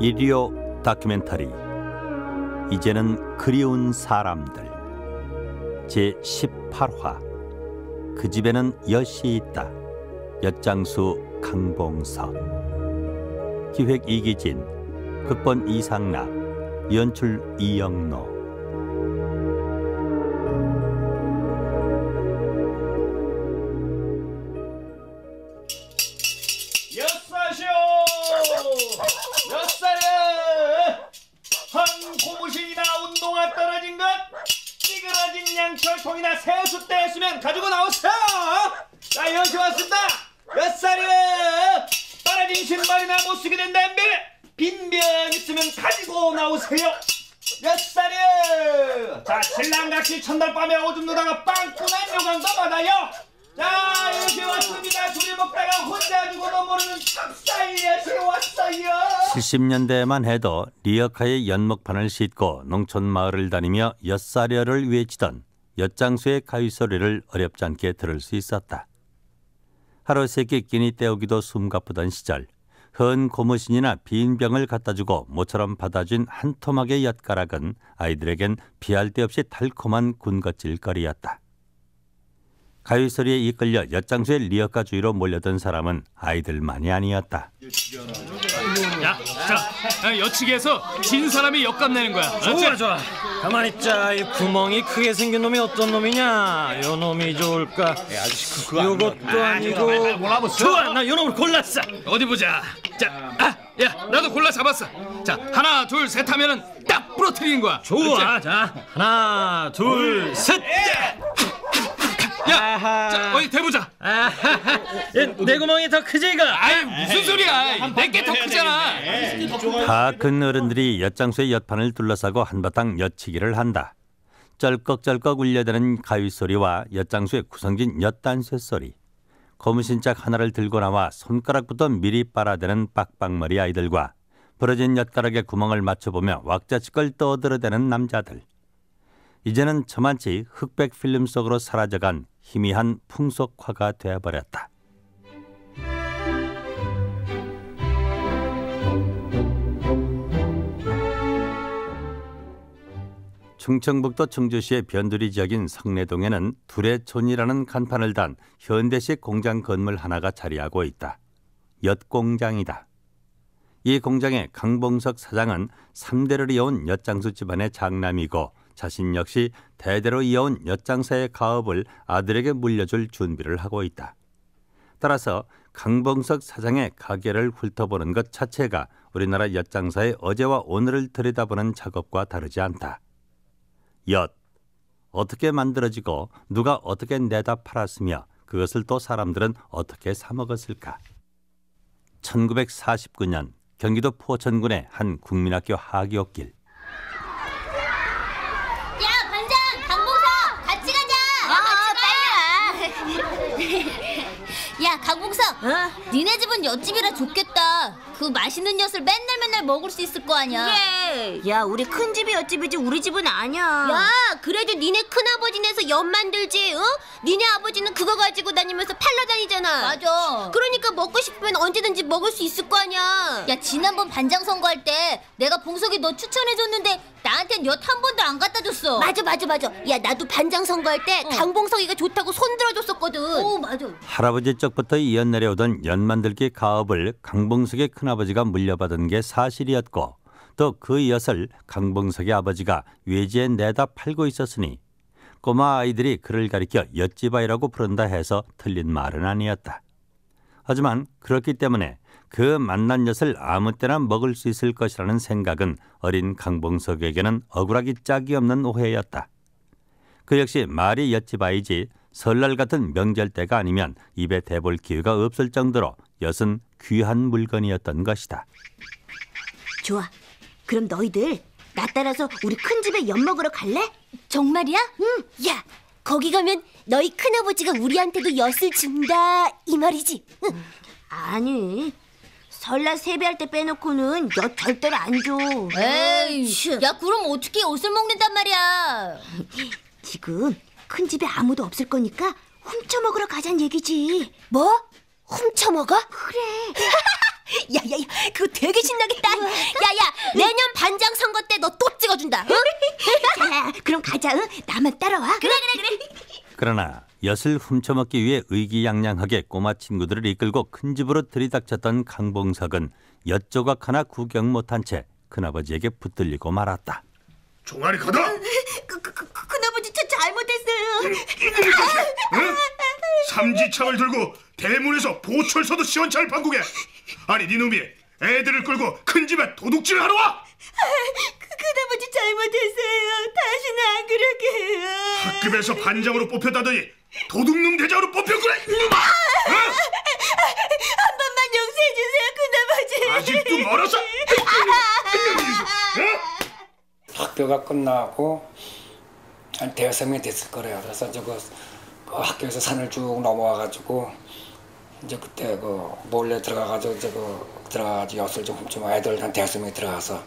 이리오 다큐멘터리. 이제는 그리운 사람들. 제 18화. 그 집에는 엿이 있다. 엿장수 강봉석 기획 이기진. 극본 이상락. 연출 이영노 70년대에만 해도 리어카의 엿목판을 싣고 농촌 마을을 다니며 엿사려를 외치던 엿장수의 가위 소리를 어렵지 않게 들을 수 있었다. 하루 세끼 끼니 때우기도 숨가쁘던 시절 헌 고무신이나 빈 병을 갖다주고 모처럼 받아쥔 한 토막의 엿가락은 아이들에겐 비할 데 없이 달콤한 군것질거리였다. 가위 소리에 이끌려 엿장수의 리어카 주위로 몰려든 사람은 아이들만이 아니었다. 야, 자, 여치기에서 진 사람이 역값 내는 거야. 좋아 좋아. 가만히 있자. 이 구멍이 크게 생긴 놈이 어떤 놈이냐? 요 놈이 좋을까? 요것도 아니고. 좋아 나요 놈을 골랐어. 어디 보자. 자, 아, 야, 나도 골라 잡았어. 자, 하나, 둘, 셋 하면은 딱 부러뜨리는 거야. 좋아 자 하나 둘 셋 야, 자, 어디 대보자. 내 구멍이 더 크지 이거 아이 무슨 소리야? 내게 더 크잖아. 다 큰 어른들이 엿장수의 엿판을 둘러싸고 한바탕 엿치기를 한다. 쩔꺽쩔꺽 울려대는 가위 소리와 엿장수의 구성진 엿단쇠 소리. 고무신짝 하나를 들고 나와 손가락부터 미리 빨아대는 빡빡머리 아이들과 부러진 엿가락에 구멍을 맞춰보며 왁자지껄 떠들어대는 남자들. 이제는 저만치 흑백 필름 속으로 사라져간 희미한 풍속화가 되어버렸다. 충청북도 청주시의 변두리 지역인 성내동에는 두레촌이라는 간판을 단 현대식 공장 건물 하나가 자리하고 있다. 엿공장이다. 이 공장의 강봉석 사장은 3대를 이어온 엿장수 집안의 장남이고 자신 역시 대대로 이어온 엿장사의 가업을 아들에게 물려줄 준비를 하고 있다. 따라서 강봉석 사장의 가게를 훑어보는 것 자체가 우리나라 엿장사의 어제와 오늘을 들여다보는 작업과 다르지 않다. 엿 어떻게 만들어지고 누가 어떻게 내다 팔았으며 그것을 또 사람들은 어떻게 사 먹었을까? 1949년 경기도 포천군의 한 국민학교 하교길 야 반장 강봉석 같이 가자. 아, 빨리 와. 야 강봉석, 니네 집은 엿집이라 좋겠다. 그 맛있는 엿을 맨날 맨날 먹을 수 있을 거 아니야. 예. 야, 우리 큰 집이 엿집이지 우리 집은 아니야. 야, 그래도 니네 큰아버지네서 엿 만들지, 응? 니네 아버지는 그거 가지고 다니면서 팔러 다니잖아. 맞아. 그러니까 먹고 싶으면 언제든지 먹을 수 있을 거 아니야. 야, 지난번 반장 선거할 때 내가 봉석이 너 추천해줬는데 나한텐 엿 한 번도 안 갖다 줬어. 맞아, 맞아, 맞아. 야, 나도 반장 선거할 때 강봉석이가 좋다고 손 들어줬었거든. 오, 맞아. 할아버지 쪽부터 이어 내려오던 연 만들기 가업을 강봉석의 큰아버지가 물려받은 게 사실이었고 또 그 엿을 강봉석의 아버지가 외지에 내다 팔고 있었으니 꼬마 아이들이 그를 가리켜 엿집아이라고 부른다 해서 틀린 말은 아니었다. 하지만 그렇기 때문에 그 만난 엿을 아무 때나 먹을 수 있을 것이라는 생각은 어린 강봉석에게는 억울하기 짝이 없는 오해였다. 그 역시 말이 엿집아이지 설날 같은 명절 때가 아니면 입에 대볼 기회가 없을 정도로 엿은 귀한 물건이었던 것이다. 좋아. 그럼 너희들 나 따라서 우리 큰 집에 엿 먹으러 갈래? 정말이야? 응. 야, 거기 가면 너희 큰아버지가 우리한테도 엿을 준다 이 말이지. 응. 아니. 설날 세배할 때 빼놓고는 엿 절대로 안 줘. 에이, 야 그럼 어떻게 옷을 먹는단 말이야? 지금 큰 집에 아무도 없을 거니까 훔쳐 먹으러 가잔 얘기지. 뭐? 훔쳐 먹어? 그래. 야야야 그거 되게 신나겠다. 야야 내년 반장 선거 때 너 또 찍어준다. 응? 자 그럼 가자. 응? 나만 따라와. 그래 그래 그래. 그러나 엿을 훔쳐먹기 위해 의기양양하게 꼬마 친구들을 이끌고 큰 집으로 들이닥쳤던 강봉석은 엿 조각 하나 구경 못한 채 큰아버지에게 붙들리고 말았다. 종아리 걷어! 그, 그, 그, 그, 큰아버지 저 잘못했어요. 응? 삼지창을 들고 대문에서 보철 서도 시원찮을 판국에 아니 니놈이 애들을 끌고 큰 집에 도둑질을 하러 와! 그, 큰아버지 잘못했어요. 다시는 안 그럴게요. 학급에서 반장으로 뽑혔다더니 도둑놈 대장으로 뽑혔구나 이놈아! 응? 한 번만 용서해 주세요, 큰아버지. 아직도 멀어서 학교가 끝나고 한 대여섯 명이 됐을 거래요. 그래서 저거 그 학교에서 산을 쭉 넘어와가지고 이제 그때 그 몰래 들어가가지고 저거 들어가가지고 엿을 좀 훔쳐 먹 애들 한 대여섯 명이 들어가서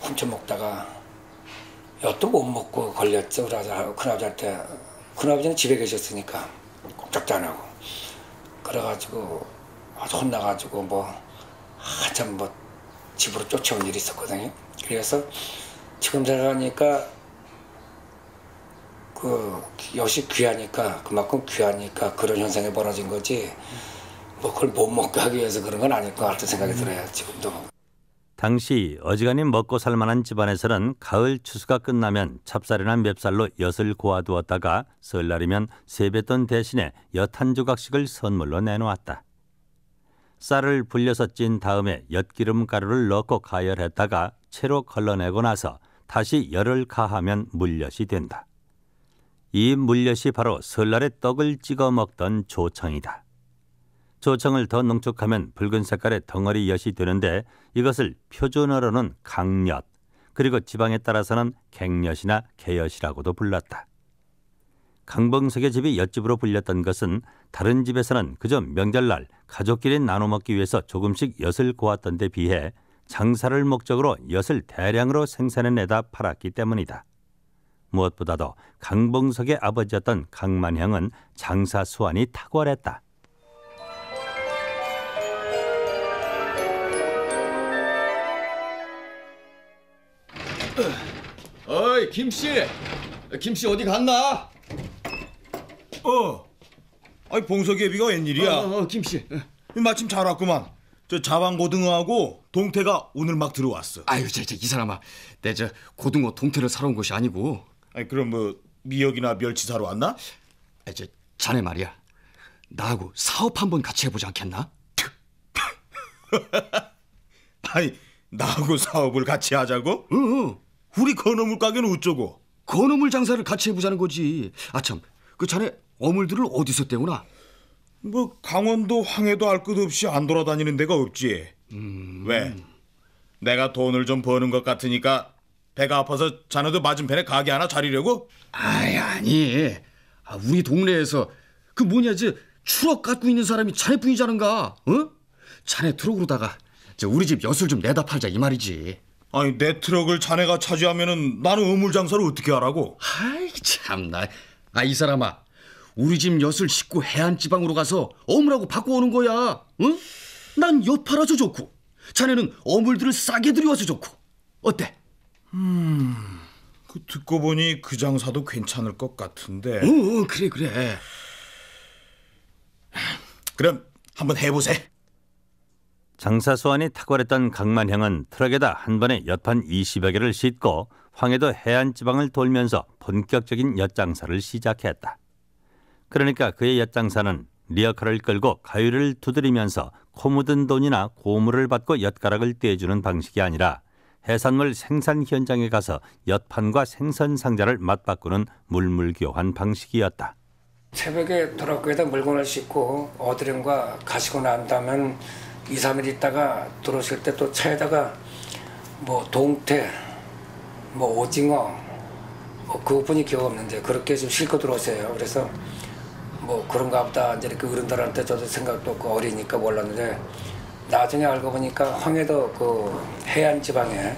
훔쳐 먹다가 엿도 못 먹고 걸렸죠. 그러자 큰아버지한테 큰아버지는 집에 계셨으니까 꼼짝도 안 하고 그래가지고 아주 혼나가지고 뭐 한참 뭐 집으로 쫓아온 일이 있었거든요. 그래서 지금 생각하니까 그 엿이 귀하니까 그만큼 귀하니까 그런 현상이 벌어진 거지 뭐 그걸 못 먹게 하기 위해서 그런 건 아닐 것 같은 생각이 들어요 지금도 당시 어지간히 먹고 살만한 집안에서는 가을 추수가 끝나면 찹쌀이나 맵쌀로 엿을 고아두었다가 설날이면 세뱃돈 대신에 엿 한 조각씩을 선물로 내놓았다. 쌀을 불려서 찐 다음에 엿기름 가루를 넣고 가열했다가 채로 걸러내고 나서 다시 열을 가하면 물엿이 된다. 이 물엿이 바로 설날에 떡을 찍어 먹던 조청이다. 조청을 더 농축하면 붉은 색깔의 덩어리 엿이 되는데 이것을 표준어로는 강엿 그리고 지방에 따라서는 갱엿이나 개엿이라고도 불렀다. 강봉석의 집이 엿집으로 불렸던 것은 다른 집에서는 그저 명절날 가족끼리 나눠 먹기 위해서 조금씩 엿을 고았던 데 비해 장사를 목적으로 엿을 대량으로 생산해내다 팔았기 때문이다. 무엇보다도 강봉석의 아버지였던 강만형은 장사 수완이 탁월했다. 어이 김씨, 김씨 어디 갔나? 어. 아이 봉석이 애비가 웬일이야? 어, 어, 김씨. 마침 잘 왔구만. 저 자방고등어하고 동태가 오늘 막 들어왔어. 아유, 저, 저, 이 사람아. 내 저 고등어 동태를 사러 온 것이 아니고. 아니 그럼 뭐 미역이나 멸치 사러 왔나? 아, 저, 자네 말이야. 나하고 사업 한번 같이 해보지 않겠나? 아니 나하고 사업을 같이 하자고? 응, 응. 우리 건어물 가게는 어쩌고? 건어물 장사를 같이 해보자는 거지. 아, 참. 그 자네 어물들을 어디서 떼우나? 뭐 강원도 황해도 알 것 없이 안 돌아다니는 데가 없지. 왜? 내가 돈을 좀 버는 것 같으니까 배가 아파서 자네도 맞은편에 가게 하나 차리려고? 아이, 아니. 아, 우리 동네에서 그 뭐냐, 저 추럭 갖고 있는 사람이 자네뿐이자는가? 어? 자네 트럭으로다가 저 우리 집 엿을 좀 내다 팔자 이 말이지. 아니 내 트럭을 자네가 차지하면은 나는 어물 장사를 어떻게 하라고? 아이 참나. 아 이 사람아. 우리 집 엿을 싣고 해안 지방으로 가서 어물하고 바꿔 오는 거야. 응? 난엿 팔아서 좋고. 자네는 어물들을 싸게 들여와서 좋고. 어때? 그 듣고 보니 그 장사도 괜찮을 것 같은데. 어, 어 그래 그래. 그럼 한번 해보세. 장사 수완이 탁월했던 강만형은 트럭에다 한 번에 엿판 20여 개를 싣고 황해도 해안 지방을 돌면서 본격적인 엿장사를 시작했다. 그러니까 그의 엿장사는 리어카를 끌고 가위를 두드리면서 코 묻은 돈이나 고물을 받고 엿가락을 떼주는 방식이 아니라 해산물 생산 현장에 가서 엿판과 생선 상자를 맞바꾸는 물물 교환 방식이었다. 새벽에 트럭에다 물건을 싣고 어드름과 가시고 난 다음엔 2, 3일 있다가 들어오실 때 또 차에다가 뭐 동태, 뭐 오징어, 뭐 그것뿐이 기억 없는데 그렇게 좀 싣고 들어오세요. 그래서 뭐 그런가 보다 이제 이렇게 어른들한테 저도 생각도 없고 어리니까 몰랐는데 나중에 알고 보니까 황해도 그 해안 지방에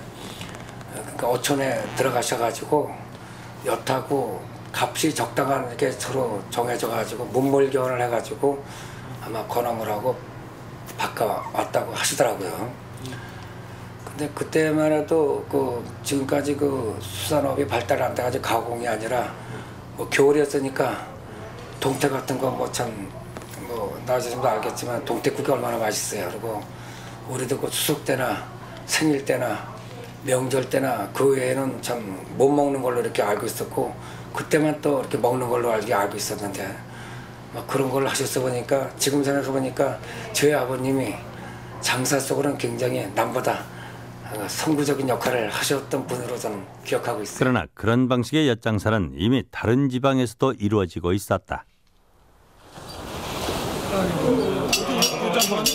그러니까 어촌에 들어가셔가지고 엿하고 값이 적당한 이렇게 서로 정해져 가지고 문물 교환을 해가지고 아마 건어물 하고 바꿔왔다고 하시더라고요. 근데 그때만 해도 그 지금까지 그 수산업이 발달 안 돼가지고 가공이 아니라 뭐 겨울이었으니까 동태 같은 거 뭐참 뭐 나중에도 알겠지만 동태국이 얼마나 맛있어요. 그리고 우리도 그 추석 때나 생일 때나 명절 때나 그 외에는 참 못 먹는 걸로 이렇게 알고 있었고 그때만 또 이렇게 먹는 걸로 알고 알고 있었는데 막 그런 걸 하셨어 보니까 지금 생각해 보니까 저희 아버님이 장사 속으로는 굉장히 남보다 어, 선구적인 역할을 하셨던 분으로 저는 기억하고 있어요. 그러나 그런 방식의 엿장사는 이미 다른 지방에서도 이루어지고 있었다.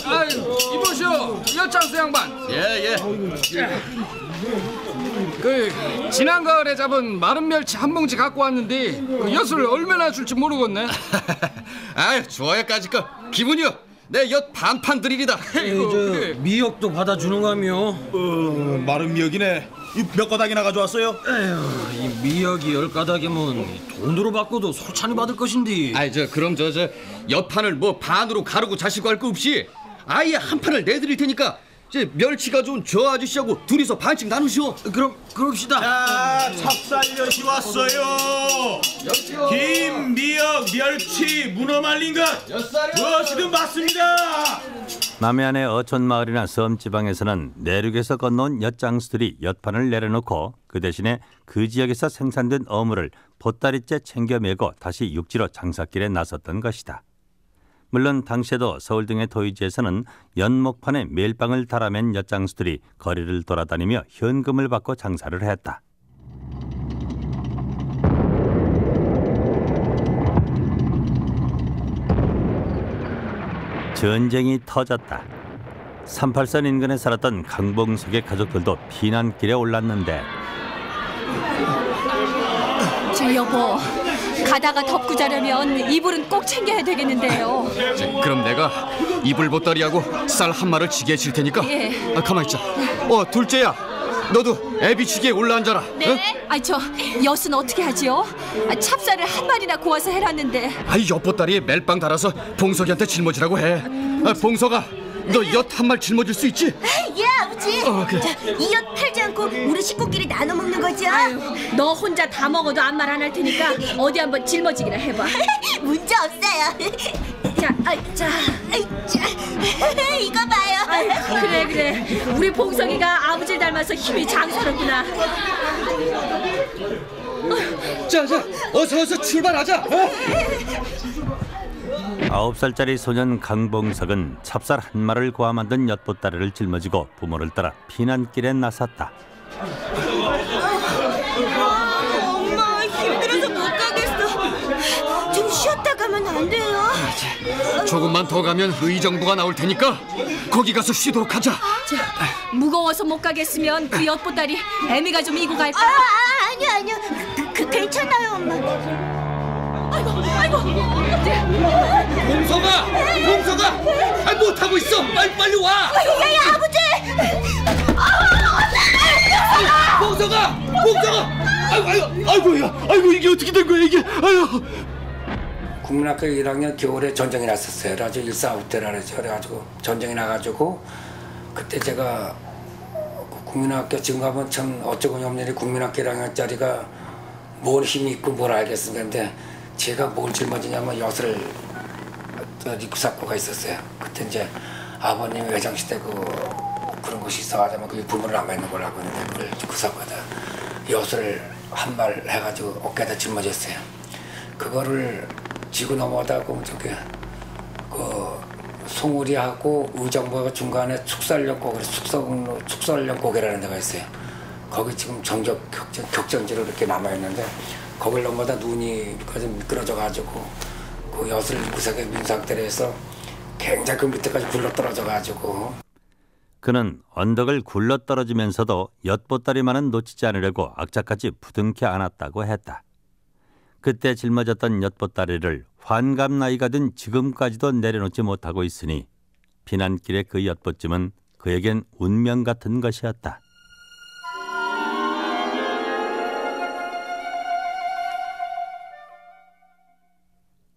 아유, 이보시오, 엿장수 양반. 예, 예. 그 지난 가을에 잡은 마른 멸치 한 봉지 갖고 왔는데 그 엿을 얼마나 줄지 모르겠네. 아유, 좋아요까지 거. 기분이요. 내 엿 반판 드릴이다. 아이고, 그래. 미역도 받아주는가며? 어, 마른 미역이네. 이몇 가닥이나 가져왔어요? 에휴, 이 미역이 열 가닥이면 돈으로 바꿔도 소찬이 받을 것인데. 아이, 저 그럼 저저 엿판을 뭐 반으로 가르고 자시고 할 거 없이 아예 한 판을 내드릴 테니까 이제 멸치가 좋은 저 아저씨하고 둘이서 반씩 나누시오. 그럼 그럽시다. 자, 찹쌀엿이 왔어요. 김, 미역, 멸치, 문어 말린 것 무엇이든 맞습니다. 남해안의 어촌 마을이나 섬 지방에서는 내륙에서 건너온 엿장수들이 엿판을 내려놓고 그 대신에 그 지역에서 생산된 어물을 보따리째 챙겨 메고 다시 육지로 장사길에 나섰던 것이다. 물론 당시에도 서울 등의 도의지에서는 연목판에 멜빵을 달아맨 엿장수들이 거리를 돌아다니며 현금을 받고 장사를 했다. 전쟁이 터졌다. 38선 인근에 살았던 강봉석의 가족들도 피난길에 올랐는데 저 여보 가다가 덮고 자려면 이불은 꼭 챙겨야 되겠는데요 자, 그럼 내가 이불 보따리하고 쌀 한 마를 지게 해줄 테니까 예. 아, 가만 있자. 어, 둘째야. 너도 애비치기에 올라앉아라. 네? 아이 저 엿은 어떻게 하지요? 아, 찹쌀을 한 마리나 고아서 해놨는데 아이 엿보따리에 멜빵 달아서 봉석이한테 짊어지라고 해. 아, 봉석아, 너 엿 한 말 짊어질 수 있지? 예 아버지. 어, 그래. 자, 이엿 팔지 않고 우리 식구끼리 나눠 먹는 거죠? 너 혼자 다 먹어도 아무 말 안 할 테니까 어디 한번 짊어지기나 해봐 문제 없어요. 자, 아이, 자 아이, 자, 이거 봐요. 아이, 그래 그래 우리 봉석이가 아버지를 닮아서 힘이 장사로구나 자, 자, 어서 어서 출발하자. 어? 아홉 살짜리 소년 강봉석은 찹쌀 한 마를 고아 만든 엿보따리를 짊어지고 부모를 따라 피난길에 나섰다. 엄마 힘들어서 못 가겠어. 좀 쉬었다 가면 안 돼요? 조금만 더 가면 의정부가 나올 테니까 거기 가서 쉬도록 하자. 자, 무거워서 못 가겠으면 그 엿보따리 애미가 좀 이고 아, 갈까? 아 아니요 아니요. 그, 그 괜찮아요 엄마. 아이고 어때? 봉석아, 봉석아, 아, 못 하고 있어. 빨리 빨리 와. 야야 아버지. 봉석아, 봉석아. 아이고, 아이고, 아이고야, 아이고 이게 어떻게 된 거야 이게? 아유. 국민학교 1학년 겨울에 전쟁이 났었어요. 그래가지고 145 때라 그러죠. 그래가지고 전쟁이 나가지고 그때 제가 그 국민학교 지금 가면 참 어쩌고 없는 일이 국민학교 1학년짜리가 뭘 힘이 있고 뭘 알겠습니다. 근데 제가 뭘 짊어지냐면 엿을 리쿠사코가 있었어요. 그때 이제 아버님이 외장시대 그 그런 것이 있어가지고 그 부모를 남아 있는 걸로 알고 있는데 그걸 리쿠사코에다 엿을 한 말 해가지고 어깨에다 짊어졌어요. 그거를 지고 넘어가다가 저기 그 송우리하고 의정부가 중간에 축살역 고개 축성 축살역 고개라는 데가 있어요. 거기 지금 정적 격전, 격전지로 이렇게 남아 있는데 거길 넘어다 눈이 까지 미끄러져 가지고 그 엿을 구석에 민상대에서 굉장히 그 밑에까지 굴러 떨어져 가지고 그는 언덕을 굴러 떨어지면서도 엿보따리만은 놓치지 않으려고 악착같이 부둥켜 안았다고 했다. 그때 짊어졌던 엿보따리를 환갑 나이가 든 지금까지도 내려놓지 못하고 있으니 피난길의 그 엿보쯤은 그에겐 운명 같은 것이었다.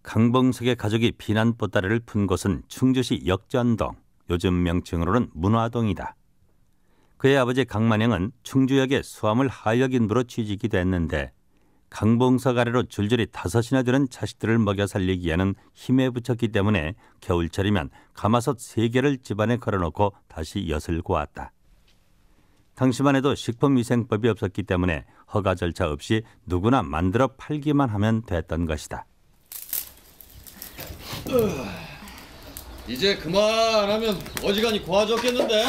강봉석의 가족이 피난 보따리를 푼 곳은 충주시 역전동. 요즘 명칭으로는 문화동이다. 그의 아버지 강만영은 충주역의 수화물 하역 인부로 취직이 됐는데 강봉석 아래로 줄줄이 다섯이나 되는 자식들을 먹여 살리기에는 힘에 부쳤기 때문에 겨울철이면 가마솥 세 개를 집안에 걸어놓고 다시 엿을 고았다. 당시만 해도 식품위생법이 없었기 때문에 허가 절차 없이 누구나 만들어 팔기만 하면 됐던 것이다. 이제 그만하면 어지간히 고아졌겠는데.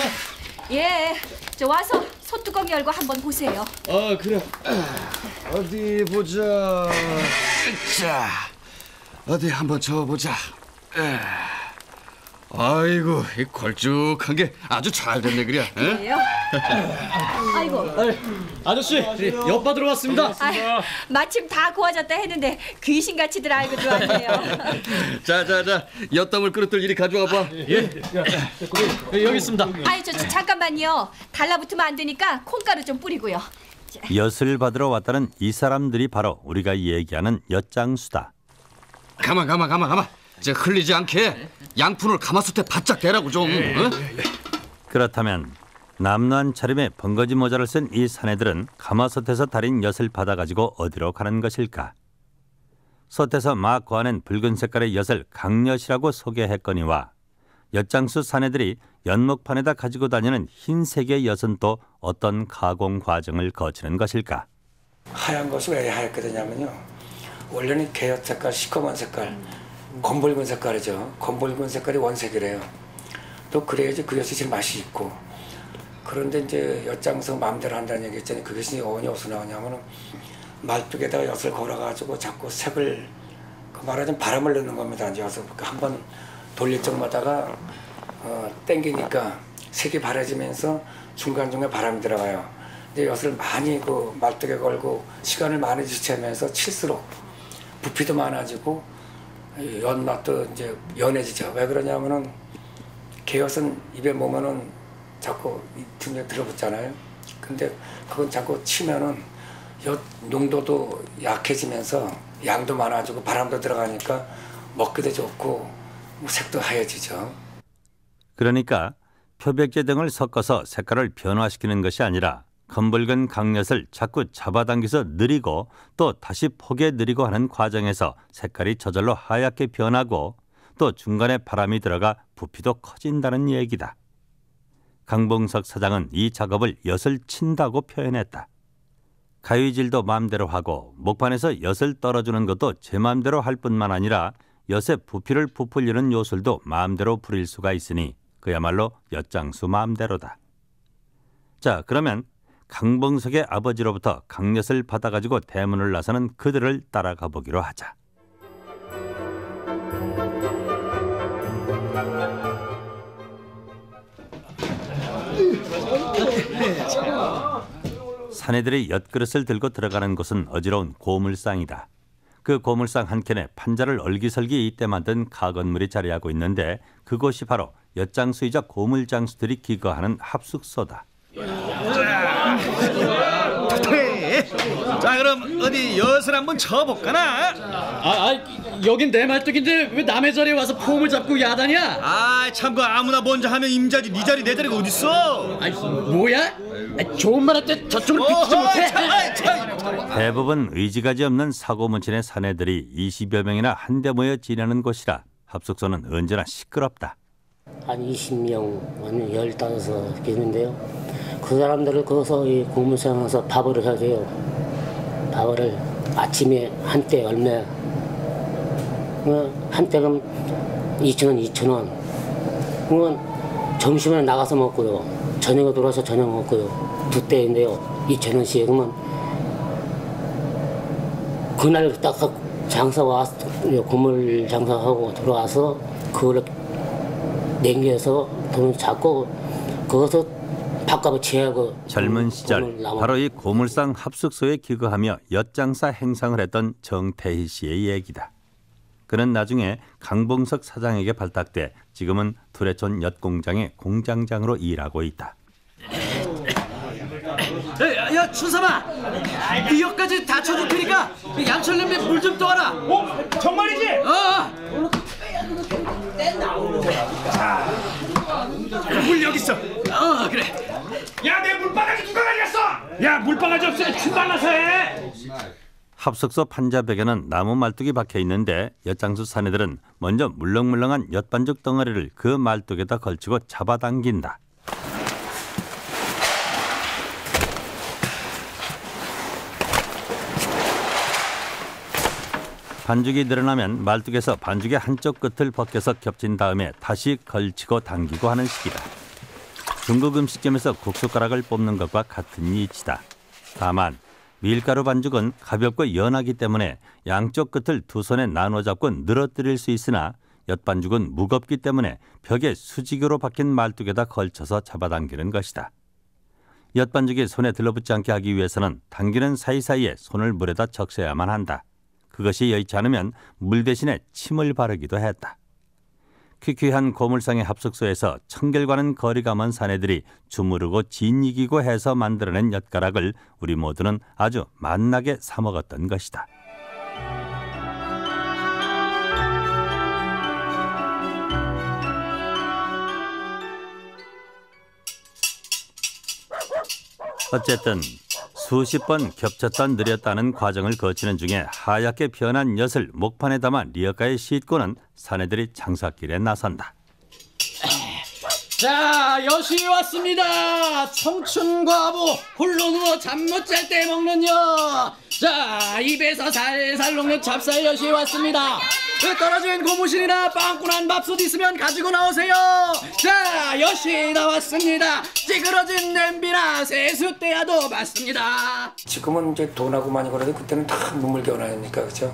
예, 저 와서 소뚜껑 열고 한번 보세요. 아 그래. 어디 보자. 자, 어디 한번 저보자. 에. 아이고, 이 걸쭉한 게 아주 잘 됐네 그래. 그래요? 아이고, 아저씨 엿 받으러 왔습니다. 아, 마침 다 구워졌다 했는데 귀신같이들 알고 들어왔네요. 자, 자, 자, 엿담을 그릇들 이리 가져와 봐. 예, 여기 있습니다. 아이, 저, 저 잠깐만요. 달라붙으면 안 되니까 콩가루 좀 뿌리고요. 엿을 받으러 왔다는 이 사람들이 바로 우리가 얘기하는 엿장수다. 가만, 가만, 가만, 가만. 저 흘리지 않게 양푼을 가마솥에 바짝 대라고 좀. 어? 그렇다면 남루한 차림에 번거지 모자를 쓴 이 사내들은 가마솥에서 달인 엿을 받아가지고 어디로 가는 것일까? 솥에서 막 고아낸 붉은 색깔의 엿을 강엿이라고 소개했거니와 엿장수 사내들이 연목판에다 가지고 다니는 흰색의 엿은 또 어떤 가공 과정을 거치는 것일까? 하얀 것이 왜 하얗게 되냐면요. 원래는 개엿 색깔, 시커먼 색깔, 검붉은 색깔이죠. 검붉은 색깔이 원색이래요. 또 그래야지 그 엿이 제일 맛이 있고. 그런데 이제 엿장수 마음대로 한다는 얘기 있잖아요. 그것이 어원이 어디서 나오냐면은 말뚝에다가 엿을 걸어가지고 자꾸 색을 그 말하자면 바람을 넣는 겁니다. 이제 엿을 한번 돌릴 적마다가 어, 땡기니까 색이 바래지면서 중간중간 바람이 들어가요. 근데 엿을 많이 그 말뚝에 걸고 시간을 많이 지체하면서 칠수록 부피도 많아지고 이 연맛도 이제 연해지죠. 왜 그러냐면은 개엿은 입에 먹으면은 자꾸 이 등에 들어붙잖아요. 근데 그건 자꾸 치면은 엿 농도도 약해지면서 양도 많아지고 바람도 들어가니까 먹기도 좋고 색도 하얘지죠. 그러니까 표백제 등을 섞어서 색깔을 변화시키는 것이 아니라 검붉은 강엿을 자꾸 잡아당겨서 느리고 또 다시 포개 느리고 하는 과정에서 색깔이 저절로 하얗게 변하고 또 중간에 바람이 들어가 부피도 커진다는 얘기다. 강봉석 사장은 이 작업을 엿을 친다고 표현했다. 가위질도 마음대로 하고 목판에서 엿을 떨어주는 것도 제 마음대로 할 뿐만 아니라 엿의 부피를 부풀리는 요술도 마음대로 부릴 수가 있으니 그야말로 엿장수 마음대로다. 자, 그러면 강봉석의 아버지로부터 강엿을 받아가지고 대문을 나서는 그들을 따라가 보기로 하자. 사내들이 엿그릇을 들고 들어가는 곳은 어지러운 고물상이다. 그 고물상 한 켠에 판자를 얼기설기 이때 만든 가건물이 자리하고 있는데 그곳이 바로 엿장수이자 고물장수들이 기거하는 합숙소다. 자 그럼 어디 엿을 한번 쳐볼까나? 아, 아 여긴 내 말뚝인데 왜 남의 자리에 와서 폼을 잡고 야단이야? 아참 그 아무나 먼저 하면 임자지 네 자리 내 자리가 어딨어? 아이 뭐야? 아, 좋은 말 할 때 저쪽을 비키지 못해? 대부분 의지가지 없는 사고문친의 사내들이 20여 명이나 한데 모여 지내는 곳이라 합숙소는 언제나 시끄럽다. 한 20명, 아니 15석 있는데요. 그 사람들을 거기서 이 고물상에서 밥을 돼요. 밥을 아침에 한때 얼마, 어, 한때 그럼 2,000원, 2,000원. 그건 점심에 나가서 먹고요. 저녁에 들어와서 저녁 먹고요. 두 때인데요. 2,000원씩. 그러면 그날 딱 장사 와서 고물 장사하고 들어와서 그거를 냉겨서 돈을 잡고 거기서 밥값을 취하고 젊은 시절 돈을 남아- 바로 이 고물상 합숙소에 기거하며 엿장사 행상을 했던 정태희 씨의 얘기다. 그는 나중에 강봉석 사장에게 발탁돼 지금은 두레촌 엿공장의 공장장으로 일하고 있다. 야, 야 춘삼아, 이 역까지 다 쳐줄 테니까 양철냄에 물좀 떠와라. 어? 정말이지? 어. 야 내 물바가지 누가 가져갔어? 야 물바가지 없으면 침 발라서 해. 합석소 판자벽에는 나무 말뚝이 박혀 있는데 엿장수 사내들은 먼저 물렁물렁한 엿반죽 덩어리를 그 말뚝에다 걸치고 잡아당긴다. 반죽이 늘어나면 말뚝에서 반죽의 한쪽 끝을 벗겨서 겹친 다음에 다시 걸치고 당기고 하는 식이다. 중국 음식점에서 국숟가락을 뽑는 것과 같은 이치다. 다만 밀가루 반죽은 가볍고 연하기 때문에 양쪽 끝을 두 손에 나눠 잡고 늘어뜨릴 수 있으나 엿반죽은 무겁기 때문에 벽에 수직으로 박힌 말뚝에다 걸쳐서 잡아당기는 것이다. 엿반죽이 손에 들러붙지 않게 하기 위해서는 당기는 사이사이에 손을 물에다 적셔야만 한다. 그것이 여의치 않으면 물 대신에 침을 바르기도 했다. 퀴퀴한 고물상의 합숙소에서 청결과는 거리가 먼 사내들이 주무르고 진이기고 해서 만들어낸 엿가락을 우리 모두는 아주 맛나게 사 먹었던 것이다. 어쨌든 수십 번 겹쳤다 느렸다는 과정을 거치는 중에 하얗게 변한 엿을 목판에 담아 리어가에 싣고는 사내들이 장사길에 나선다. 자, 여시 왔습니다. 청춘과부 홀로 누워 잠 못 잘 때 먹는 여. 자, 입에서 살살 녹는 찹쌀 여시 왔습니다. 그 떨어진 고무신이나 빵꾸난 밥솥 있으면 가지고 나오세요. 자, 여시 나왔습니다. 찌그러진 냄비나 세숫대야도 맞습니다. 지금은 이제 돈하고 많이 걸어도 그때는 다 눈물 교환하니까 그죠?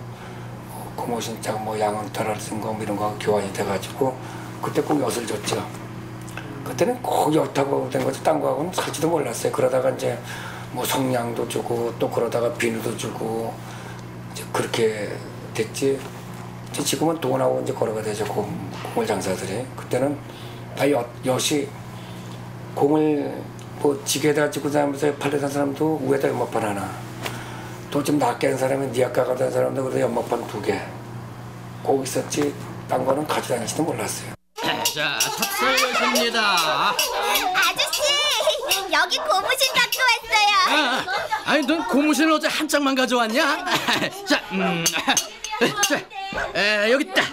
뭐 양은 덜어진 거뭐 이런 거 교환이 돼가지고 그때 꼭 엿을 줬죠. 그때는 꼭 엿하고 된 거지 딴 거하고는 살지도 몰랐어요. 그러다가 이제 뭐 성냥도 주고 또 그러다가 비누도 주고 이제 그렇게 됐지. 이제 지금은 돈하고 이제 걸어가 되죠. 고- 고물 장사들이. 그때는 다 엿, 엿이 공을 뭐 지게에다 짚고 다니면서 팔려던 사람도 위에다 연막판 하나 또 좀 낮게 한 사람은 니아까 가던 사람도 그래도 연막판 두 개 꼭 있었지 딴 거는 가져다니지도 몰랐어요 자, 찹쌀 여시입니다. 아저씨 여기 고무신 갖고 왔어요. 아, 아니 넌 고무신을 어제 한 짝만 가져왔냐? 자, 음, 자, 에, 여기 있다. 야,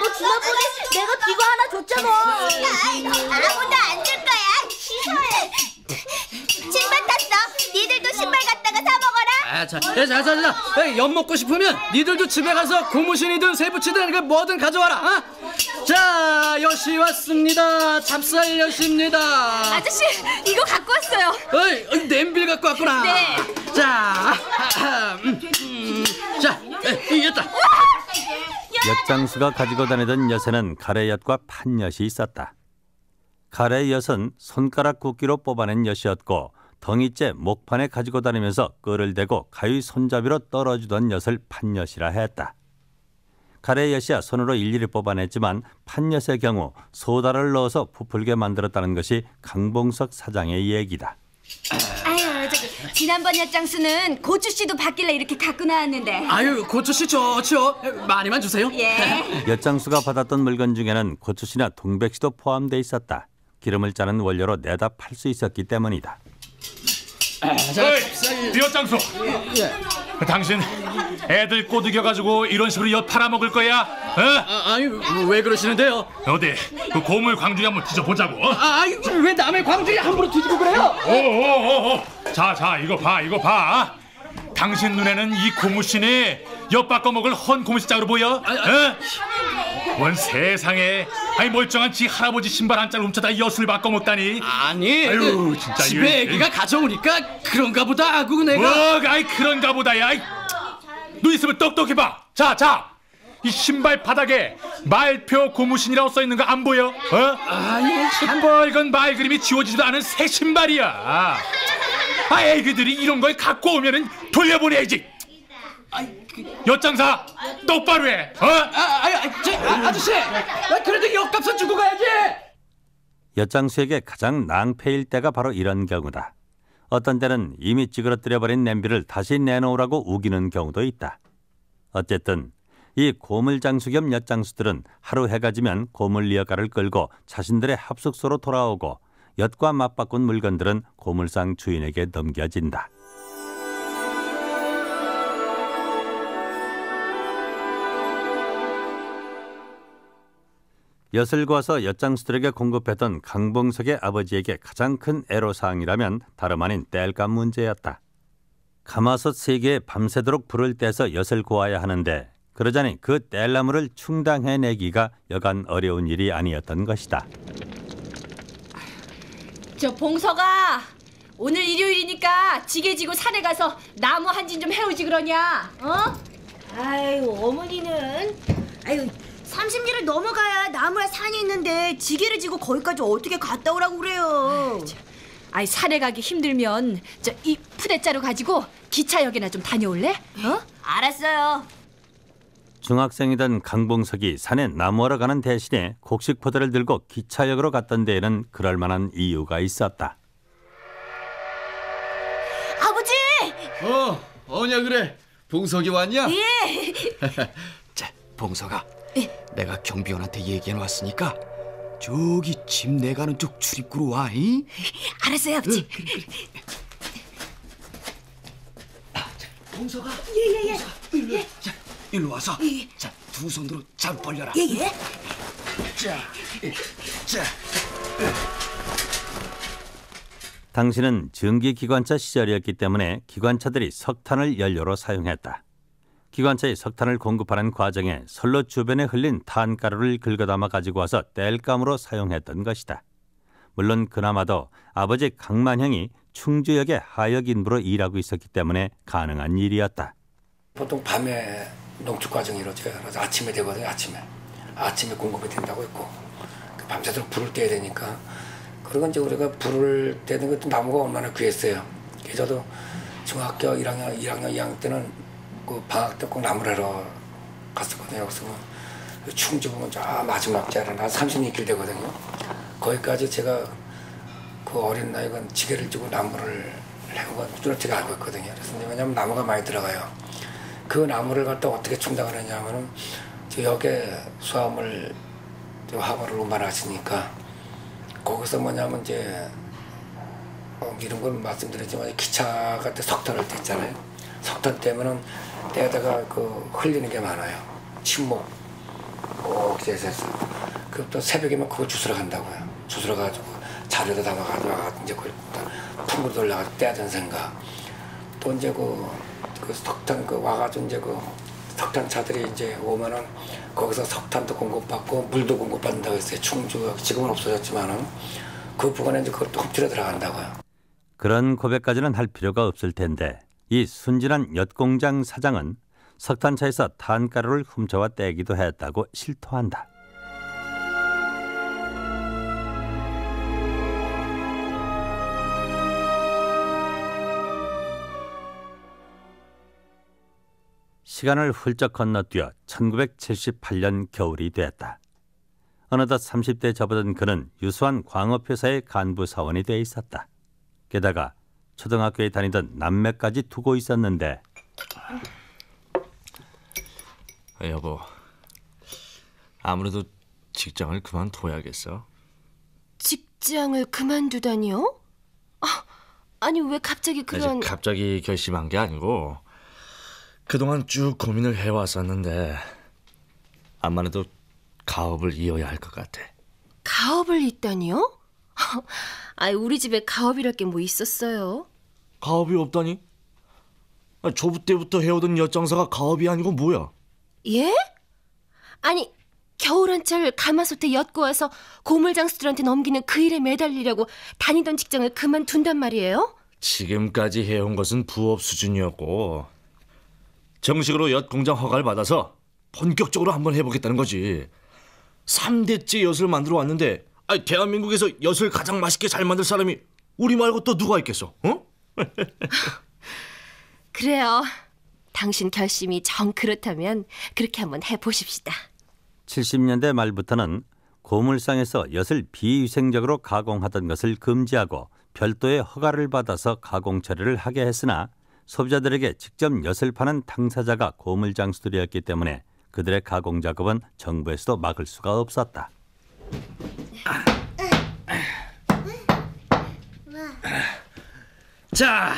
너 지난번에 내가 비거 하나 줬잖아. 아무도 안 줄 거야. 싫어해. 신발 탔어. 니들도 신발 갖다가 사 먹어라. 아, 자, 자, 자, 자, 자, 에, 엿 먹고 싶으면 니들도 집에 가서 고무신이든 세부치든 그 뭐든 가져와라. 어? 자, 여시 왔습니다. 찹쌀 여시입니다. 아저씨 이거 갖고 왔어요. 어이, 어이, 냄비를 갖고 왔구나. 네. 자, 음, 음, 자, 에, 이겼다. 엿장수가 가지고 다니던 엿에는 가래엿과 판엿이 있었다. 가래엿은 손가락 굵기로 뽑아낸 엿이었고 덩이째 목판에 가지고 다니면서 끈을 대고 가위 손잡이로 떨어주던 엿을 판엿이라 했다. 가래엿이야 손으로 일일이 뽑아냈지만 판엿의 경우 소다를 넣어서 부풀게 만들었다는 것이 강봉석 사장의 얘기다. 아유 저기 지난번 엿장수는 고추 씨도 받길래 이렇게 갖고 나왔는데. 아유, 고추 씨 좋죠. 에, 많이만 주세요. 예. 엿장수가 받았던 물건 중에는 고추 씨나 동백 씨도 포함돼 있었다. 기름을 짜는 원료로 내다 팔 수 있었기 때문이다. 어이, 엿장수. 당신 애들 꼬드겨 가지고 이런 식으로 엿 팔아먹을 거야? 어? 아, 아니 왜 그러시는데요? 어디 그 고물 광주리 한번 뒤져보자고. 아, 아니 왜 남의 광주리 함부로 뒤지고 그래요? 오오오오. 자자 이거 봐 이거 봐. 당신 눈에는 이 고무신이 엿 바꿔 먹을 헌 고무신장으로 보여? 어? 원 세상에 아니 멀쩡한 지 할아버지 신발 한 짝 훔쳐다 엿을 바꿔 먹다니. 아니 아유, 그 진짜 집에 이거- 애기가 가져오니까 그런가 보다 하고 내가 뭐, 아이 그런가 보다야. 아이, 눈 있으면 똑똑해봐. 자, 자. 이 신발 바닥에 말표 고무신이라고 써 있는 거 안 보여? 어? 참 빨간 말 그림이 지워지지도 않은 새 신발이야. 아, 애기들이 이런 걸 갖고 오면은 돌려보내야지. 엿장사 똑바로 해. 어? 아, 아, 아, 저, 아, 아저씨 나 그래도 엿값은 주고 가야지 엿장수에게 가장 낭패일 때가 바로 이런 경우다. 어떤 때는 이미 찌그러뜨려 버린 냄비를 다시 내놓으라고 우기는 경우도 있다. 어쨌든 이 고물장수 겸 엿장수들은 하루 해가 지면 고물 리어가를 끌고 자신들의 합숙소로 돌아오고 엿과 맞바꾼 물건들은 고물상 주인에게 넘겨진다. 엿을 구워서 엿장수들에게 공급했던 강봉석의 아버지에게 가장 큰 애로사항이라면 다름 아닌 땔감 문제였다. 가마솥 세 개에 밤새도록 불을 떼서 엿을 구워야 하는데 그러자니 그 땔나무를 충당해내기가 여간 어려운 일이 아니었던 것이다. 저 봉서가 오늘 일요일이니까 지게 지고 산에 가서 나무 한 진 좀 해오지 그러냐? 어? 아유 어머니는 아유 30리를 넘어가야 나무야 산이 있는데 지게를 지고 거기까지 어떻게 갔다 오라고 그래요. 아이 산에 가기 힘들면 저 이 푸대자루 가지고 기차역이나 좀 다녀올래? 어? 알았어요. 중학생이던 강봉석이 산에 나무하러 가는 대신에 곡식 포대를 들고 기차역으로 갔던 데에는 그럴 만한 이유가 있었다. 아버지! 어, 어냐 그래. 봉석이 왔냐? 예. 자, 봉석아. 내가 경비원한테 얘기해 놨으니까 저기 집 내가는 쪽 출입구로 와. 이? 알았어요 아버지. 봉석아. 예예예. 일로, 와. 자, 일로 와서. 자, 두 손으로 잘 벌려라. 예예. 자, 예, 자. 당시는 증기기관차 시절이었기 때문에 기관차들이 석탄을 연료로 사용했다. 기관차에 석탄을 공급하는 과정에 선로 주변에 흘린 탄가루를 긁어담아 가지고 와서 땔감으로 사용했던 것이다. 물론 그나마도 아버지 강만형이 충주역의 하역 인부로 일하고 있었기 때문에 가능한 일이었다. 보통 밤에 농축 과정이 이루어져요. 아침에 되거든요. 아침에 아침에 공급이 된다고 했고 그 밤새도록 불을 떼야 되니까 그리고 이제 우리가 불을 떼는 것도 나무가 얼마나 귀했어요. 저도 중학교 1학년, 1학년, 2학년 때는 그 방학 때꼭 하러 갔었거든요. 그래서 그 충주 보면 저 마지막 자리는 한 36길 되거든요. 거기까지 제가 그 어린 나이가 지게를 지고 나무를 해온 건 뚜렷하게 알고 있거든요. 그래서 왜냐면 나무가 많이 들어가요. 그 나무를 갖다 어떻게 충당을 했냐면은 저 역에 수화물 저 화물을 운반하시니까 거기서 뭐냐면 이제 어, 이런 건 말씀드렸지만 기차 같은 석탄을 뗐잖아요. 석탄 떼면은 떼다가 그 흘리는 게 많아요. 침묵 꼭 돼서 그또 새벽에만 그거 주스러 간다고요. 주스러 가지고 자료도 와가지고 이제 그걸 풍물 돌려가지고 떼야된 생각. 또 이제 그, 그 석탄 그 와가지고 이제 그 석탄 차들이 이제 오면은 거기서 석탄도 공급받고 물도 공급받는다고 했어요. 충주 지금은 없어졌지만은 그 부분에 이제 그것도 홈트려 들어간다고요. 그런 고백까지는 할 필요가 없을 텐데 이 순진한 엿공장 사장은 석탄차에서 탄가루를 훔쳐와 떼기도 했다고 실토한다. 시간을 훌쩍 건너뛰어 1978년 겨울이 되었다. 어느덧 30대 접어든 그는 유수한 광업회사의 간부 사원이 돼 있었다. 게다가 초등학교에 다니던 남매까지 두고 있었는데 여보, 아무래도 직장을 그만둬야겠어. 직장을 그만두다니요? 아, 아니 왜 갑자기 그런 갑자기 결심한 게 아니고 그동안 쭉 고민을 해왔었는데 해도 가업을 이어야 할 것 같아. 가업을 잇다니요? 아이 우리 집에 가업이랄 게 뭐 있었어요? 가업이 없다니? 아, 조부 때부터 해오던 엿장사가 가업이 아니고 뭐야? 예? 아니 겨울 한철 가마솥에 엿고 와서 고물장수들한테 넘기는 그 일에 매달리려고 다니던 직장을 그만둔단 말이에요? 지금까지 해온 것은 부업 수준이었고 정식으로 엿 공장 허가를 받아서 본격적으로 한번 해보겠다는 거지. 3대째 엿을 만들어 왔는데 아니, 대한민국에서 엿을 가장 맛있게 잘 만들 사람이 우리 말고 또 누가 있겠어? 어? 그래요. 당신 결심이 정 그렇다면 그렇게 한번 해보십시다. 70년대 말부터는 고물상에서 엿을 비위생적으로 가공하던 것을 금지하고 별도의 허가를 받아서 가공 처리를 하게 했으나 소비자들에게 직접 엿을 파는 당사자가 고물장수들이었기 때문에 그들의 가공 작업은 정부에서도 막을 수가 없었다. 자,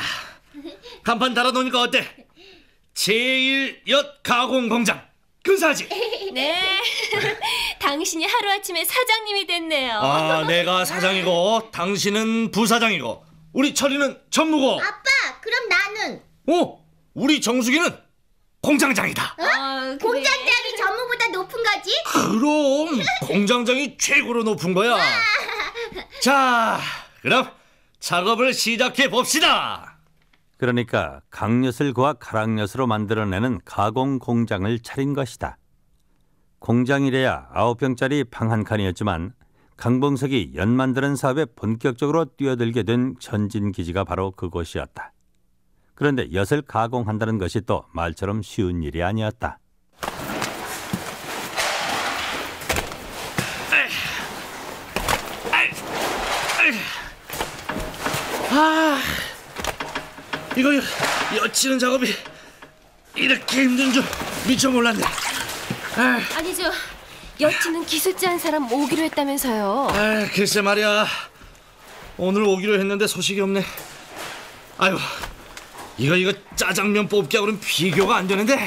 간판 달아놓으니까 어때? 제1엿 가공 공장 근사하지? 네. 당신이 하루아침에 사장님이 됐네요. 아, 내가 사장이고 당신은 부사장이고 우리 철이는 전무고 아빠, 그럼 나는 어? 우리 정수기는 공장장이다. 어, 공장장이 전무보다 높은 거지? 그럼 공장장이 최고로 높은 거야. 자, 그럼 작업을 시작해 봅시다. 그러니까 강엿을 구하 가락엿으로 만들어내는 가공 공장을 차린 것이다. 공장이래야 아홉 병짜리 방 한 칸이었지만 강봉석이 연 만드는 사업에 본격적으로 뛰어들게 된 전진 기지가 바로 그곳이었다. 그런데 엿을 가공한다는 것이 또 말처럼 쉬운 일이 아니었다. 아, 이거 엿치는 작업이 이렇게 힘든 줄 미처 몰랐네. 아, 저 여친은 기술자 한 사람 오기로 했다면서요. 아, 글쎄 말이야. 오늘 오기로 했는데 소식이 없네. 아유, 이거 이거 짜장면 뽑기하고는 비교가 안 되는데.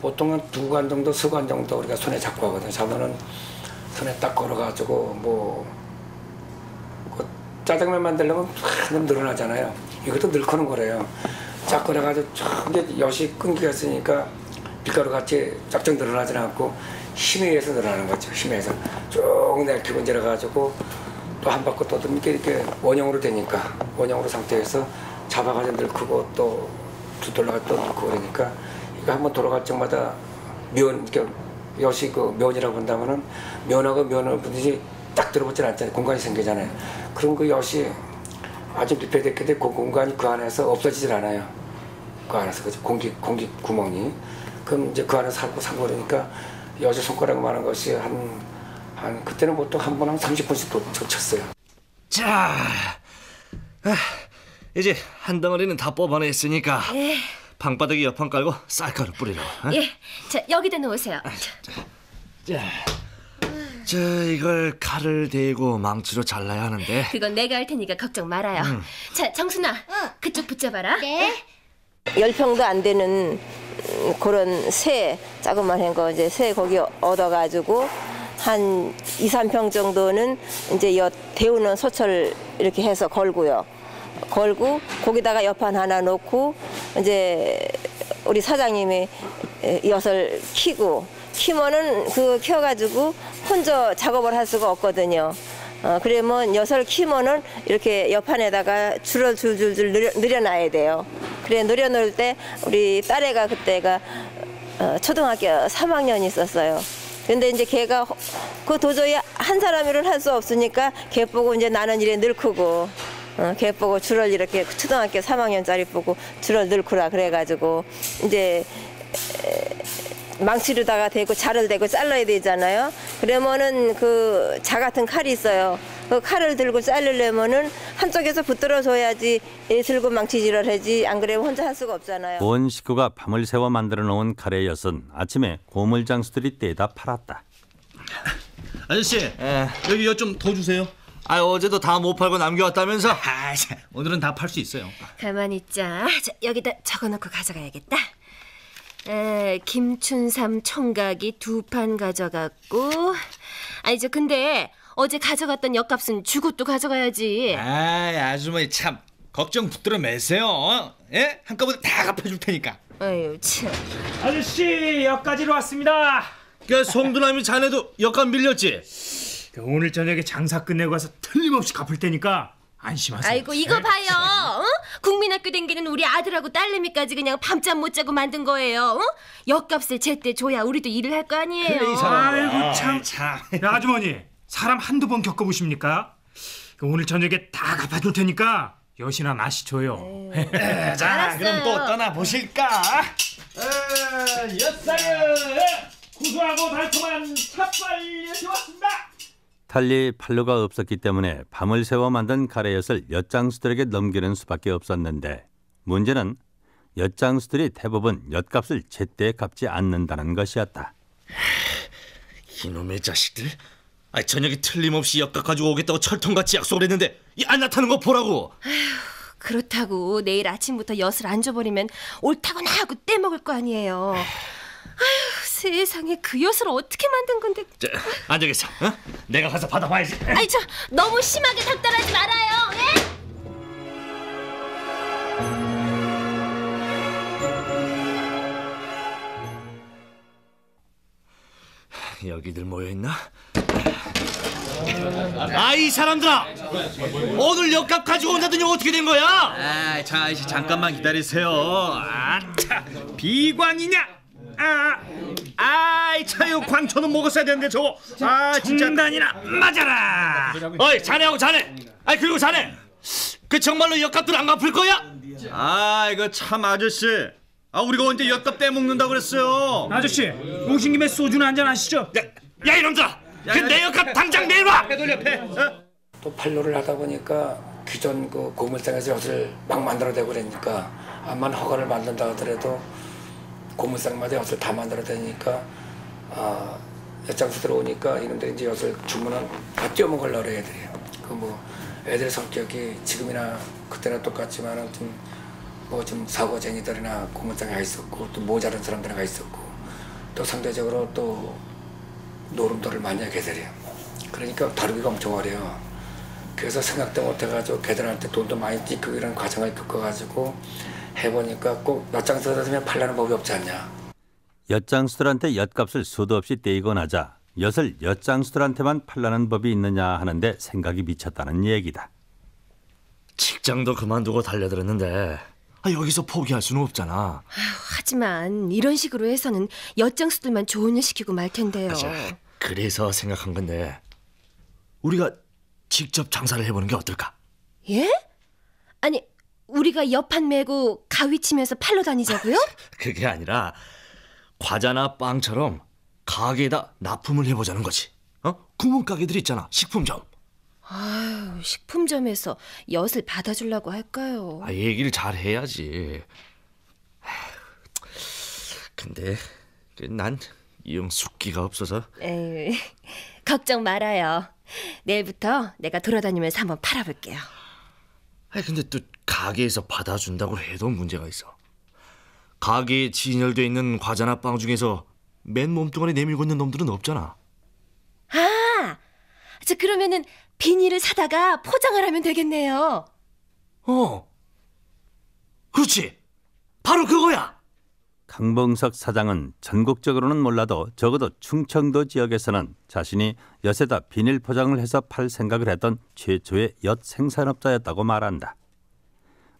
보통은 두 관 정도, 세 관 정도 우리가 손에 잡고 하거든요. 잡으면은 손에 딱 걸어가지고 뭐 그 짜장면 만들려면 좀 늘어나잖아요. 이것도 늘커는 거래요. 쫙 걸어가지고 쫙 이제 엿이 끈기가 있으니까 밀가루 같이 쫙쫙 늘어나지 않고 힘에 의해서 늘어나는 거죠. 힘에 의해서 쭉 내키고 내려가지고 또 한 바퀴 또 이렇게 이렇게 원형으로 되니까 원형으로 상태에서 잡아가지고 늘크고 또 두돌라가 또 늘고 그러니까 이거 한번 돌아갈 적마다 면 이렇게 엿이 그 면이라고 본다면은 면하고 면을 분들이 딱 들어붙질 않잖아요. 공간이 생기잖아요. 그럼 그 엿이 아주 때문에 그 공간이 그 안에서 없어지질 않아요. 그 안에서 그죠 공기 공기 구멍이 그럼 이제 그 안에 살고 살고 그러니까 여자 손가락만한 것이 한, 한 그때는 보통 한 번 한 30분씩 도, 쳤어요. 자, 아, 이제 한 덩어리는 다 뽑아냈으니까 예. 방바닥에 옆판 깔고 쌀가루 뿌리라고. 어? 예. 자 여기다 놓으세요. 자, 자, 이걸 칼을 대고 망치로 잘라야 하는데. 그건 내가 할 테니까 걱정 말아요. 음. 자 정순아 그쪽 붙잡아라. 네. 열 평도 안 되는 음, 그런 새 자그마한 거 이제 새 고기 얻어가지고 한 2, 3평 정도는 이제 엿 데우는 소철 이렇게 해서 걸고요. 걸고 거기다가 옆판 하나 놓고 이제 우리 사장님이 에, 엿을 키고 키면은 그 키워가지고 혼자 작업을 할 수가 없거든요. 어, 그러면 엿을 키면은 이렇게 옆판에다가 줄을 줄줄줄 늘여, 늘여놔야 돼요. 그래 늘여놓을 때 우리 딸애가 그때가 어, 초등학교 3학년 있었어요. 근데 이제 걔가 허- 그 도저히 한 사람이를 할 수 없으니까 걔 보고 이제 나는 이래 늙고 어, 걔 보고 줄을 이렇게 초등학교 3학년짜리 보고 줄을 늙으라 그래가지고 이제 망치로다가 대고 자를 대고 잘라야 되잖아요. 그러면은 그 자 같은 칼이 있어요. 그 칼을 들고 자르려면은 한쪽에서 붙들어 줘야지 얘 들고 망치질을 하지 안 그러면 혼자 할 수가 없잖아요. 온 식구가 밤을 새워 만들어 놓은 카레 엿은 아침에 고물 장수들이 떼다 팔았다. 아저씨 여기 엿 좀 더 주세요. 아 어제도 다 못 팔고 남겨왔다면서? 아, 오늘은 다 팔 수 있어요. 가만히 있자. 자, 여기다 적어놓고 가져가야겠다. 에, 김춘삼 총각이 두 판 가져갔고. 아니 저 근데 어제 가져갔던 엿값은 주고 또 가져가야지. 아, 아주머니 참 걱정 붙들어 매세요. 어? 예? 한꺼번에 다 갚아줄 테니까. 아유 참. 아저씨 여기까지로 왔습니다. 그 송두남이 자네도 역간 밀렸지? 그 오늘 저녁에 장사 끝내고 와서 틀림없이 갚을 테니까 안심하세요. 아이고 이거 네? 봐요. 어? 국민학교 댕기는 우리 아들하고 딸내미까지 그냥 밤잠 못 자고 만든 거예요. 어? 엿값을 제때 줘야 우리도 일을 할 거 아니에요. 아이고 참. 야, 아주머니 사람 한두 번 겪어보십니까? 그 오늘 저녁에 다 갚아줄 테니까 여시나 마시줘요. 자, 그럼 또 떠나 보실까? 엿사요 구수하고 달콤한 찹쌀 엿이 왔습니다. 달리 판로가 없었기 때문에 밤을 새워 만든 카레 엿을 엿장수들에게 넘기는 수밖에 없었는데 문제는 엿장수들이 대부분 엿값을 제때 갚지 않는다는 것이었다. 이놈의 자식들. 아 저녁에 틀림없이 엿값 가지고 오겠다고 철통같이 약속을 했는데 이 안 나타나는 거 보라고. 그렇다고 내일 아침부터 엿을 안 줘버리면 옳다거나 하고 떼먹을 거 아니에요. 아휴 세상에 그 엿을 어떻게 만든 건데? 자, 안 되겠어. 어? 내가 가서 받아봐야지. 아니 저 너무 심하게 닥달하지 말아요. 예? 여기들 모여 있나? 아이 사람들아! 오늘 엿값 가지고 온다더니 어떻게 된 거야? 아, 자, 이제 잠깐만 기다리세요. 아, 차, 비광이냐? 아, 아이, 차요 광초는 먹었어야 되는데 저거. 아, 진짜. 장단이나 맞아라. 어이 자네하고 자네. 아이 그리고 자네. 그 정말로 엿값들 안 갚을 거야? 아, 이거 참 아저씨. 아, 우리가 언제 엿값 떼먹는다 그랬어요. 아저씨 오신 김에 소주나 한잔 하시죠. 야 이놈들아, 그내 엿값 당장 내놔. 되돌려 패. 어? 또 판로를 하다 보니까 기존 그 고물상에서 엿을 막 만들어내고 그러니까 암만 허가를 만든다 하더라도 고물상마다 엿을 다 만들어내니까 아, 엿장수 들어오니까 이놈들이 이제 엿을 주문은 다 떼어먹으려고 그래 애들이 그뭐 애들 성격이 지금이나 그때나 똑같지만은 좀 뭐좀 사고쟁이들이나 가 있었고 또 모자란 사람들이 가 있었고 또 상대적으로 또 노름돌을 많이 하게 되요 그러니까 다루기가 엄청 어려워. 그래서 생각도 못해가지고 걔들한테 돈도 많이 띠고 이런 과정을 겪어가지고 해보니까 꼭 엿장수 들으면 팔라는 법이 없지 않냐. 엿장수들한테 엿값을 수도 없이 떼이곤 하자 엿을 엿장수들한테만 팔라는 법이 있느냐 하는데 생각이 미쳤다는 얘기다. 직장도 그만두고 달려들었는데 아, 여기서 포기할 수는 없잖아. 하지만 이런 식으로 해서는 엿장수들만 좋은 일 시키고 말 텐데요. 자, 그래서 생각한 건데 우리가 직접 장사를 해보는 게 어떨까? 예? 아니 우리가 엿판 메고 가위 치면서 팔러 다니자고요? 그게 아니라 과자나 빵처럼 가게에다 납품을 해보자는 거지. 어? 구멍가게들 있잖아. 식품점. 아유 식품점에서 엿을 받아주려고 할까요? 아, 얘기를 잘 해야지. 근데 그난 이용 숙기가 없어서 에이, 걱정 말아요. 내일부터 내가 돌아다니면서 한번 팔아볼게요. 아니 근데 또 가게에서 받아준다고 해도 문제가 있어. 가게에 진열돼 있는 과자나 빵 중에서 맨 몸뚱아리 내밀고 있는 놈들은 없잖아. 아, 저 그러면은 비닐을 사다가 포장을 하면 되겠네요. 어, 그렇지. 바로 그거야. 강봉석 사장은 전국적으로는 몰라도 적어도 충청도 지역에서는 자신이 엿에다 비닐 포장을 해서 팔 생각을 했던 최초의 엿 생산업자였다고 말한다.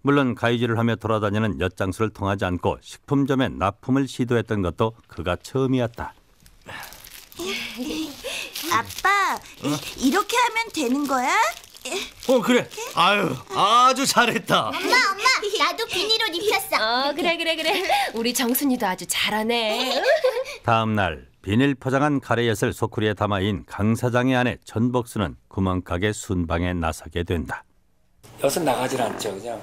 물론 가위질을 하며 돌아다니는 엿장수를 통하지 않고 식품점에 납품을 시도했던 것도 그가 처음이었다. 아빠, 이렇게 하면 되는 거야? 어 그래. 아유 아주 잘했다. 엄마 엄마 나도 비닐옷 입혔어. 어, 그래 그래 그래. 우리 정순이도 아주 잘하네. 다음 날 비닐 포장한 가래엿을 소쿠리에 담아인 강 사장의 아내 전복수는 구멍가게 순방에 나서게 된다. 엿은 나가질 않죠, 그냥.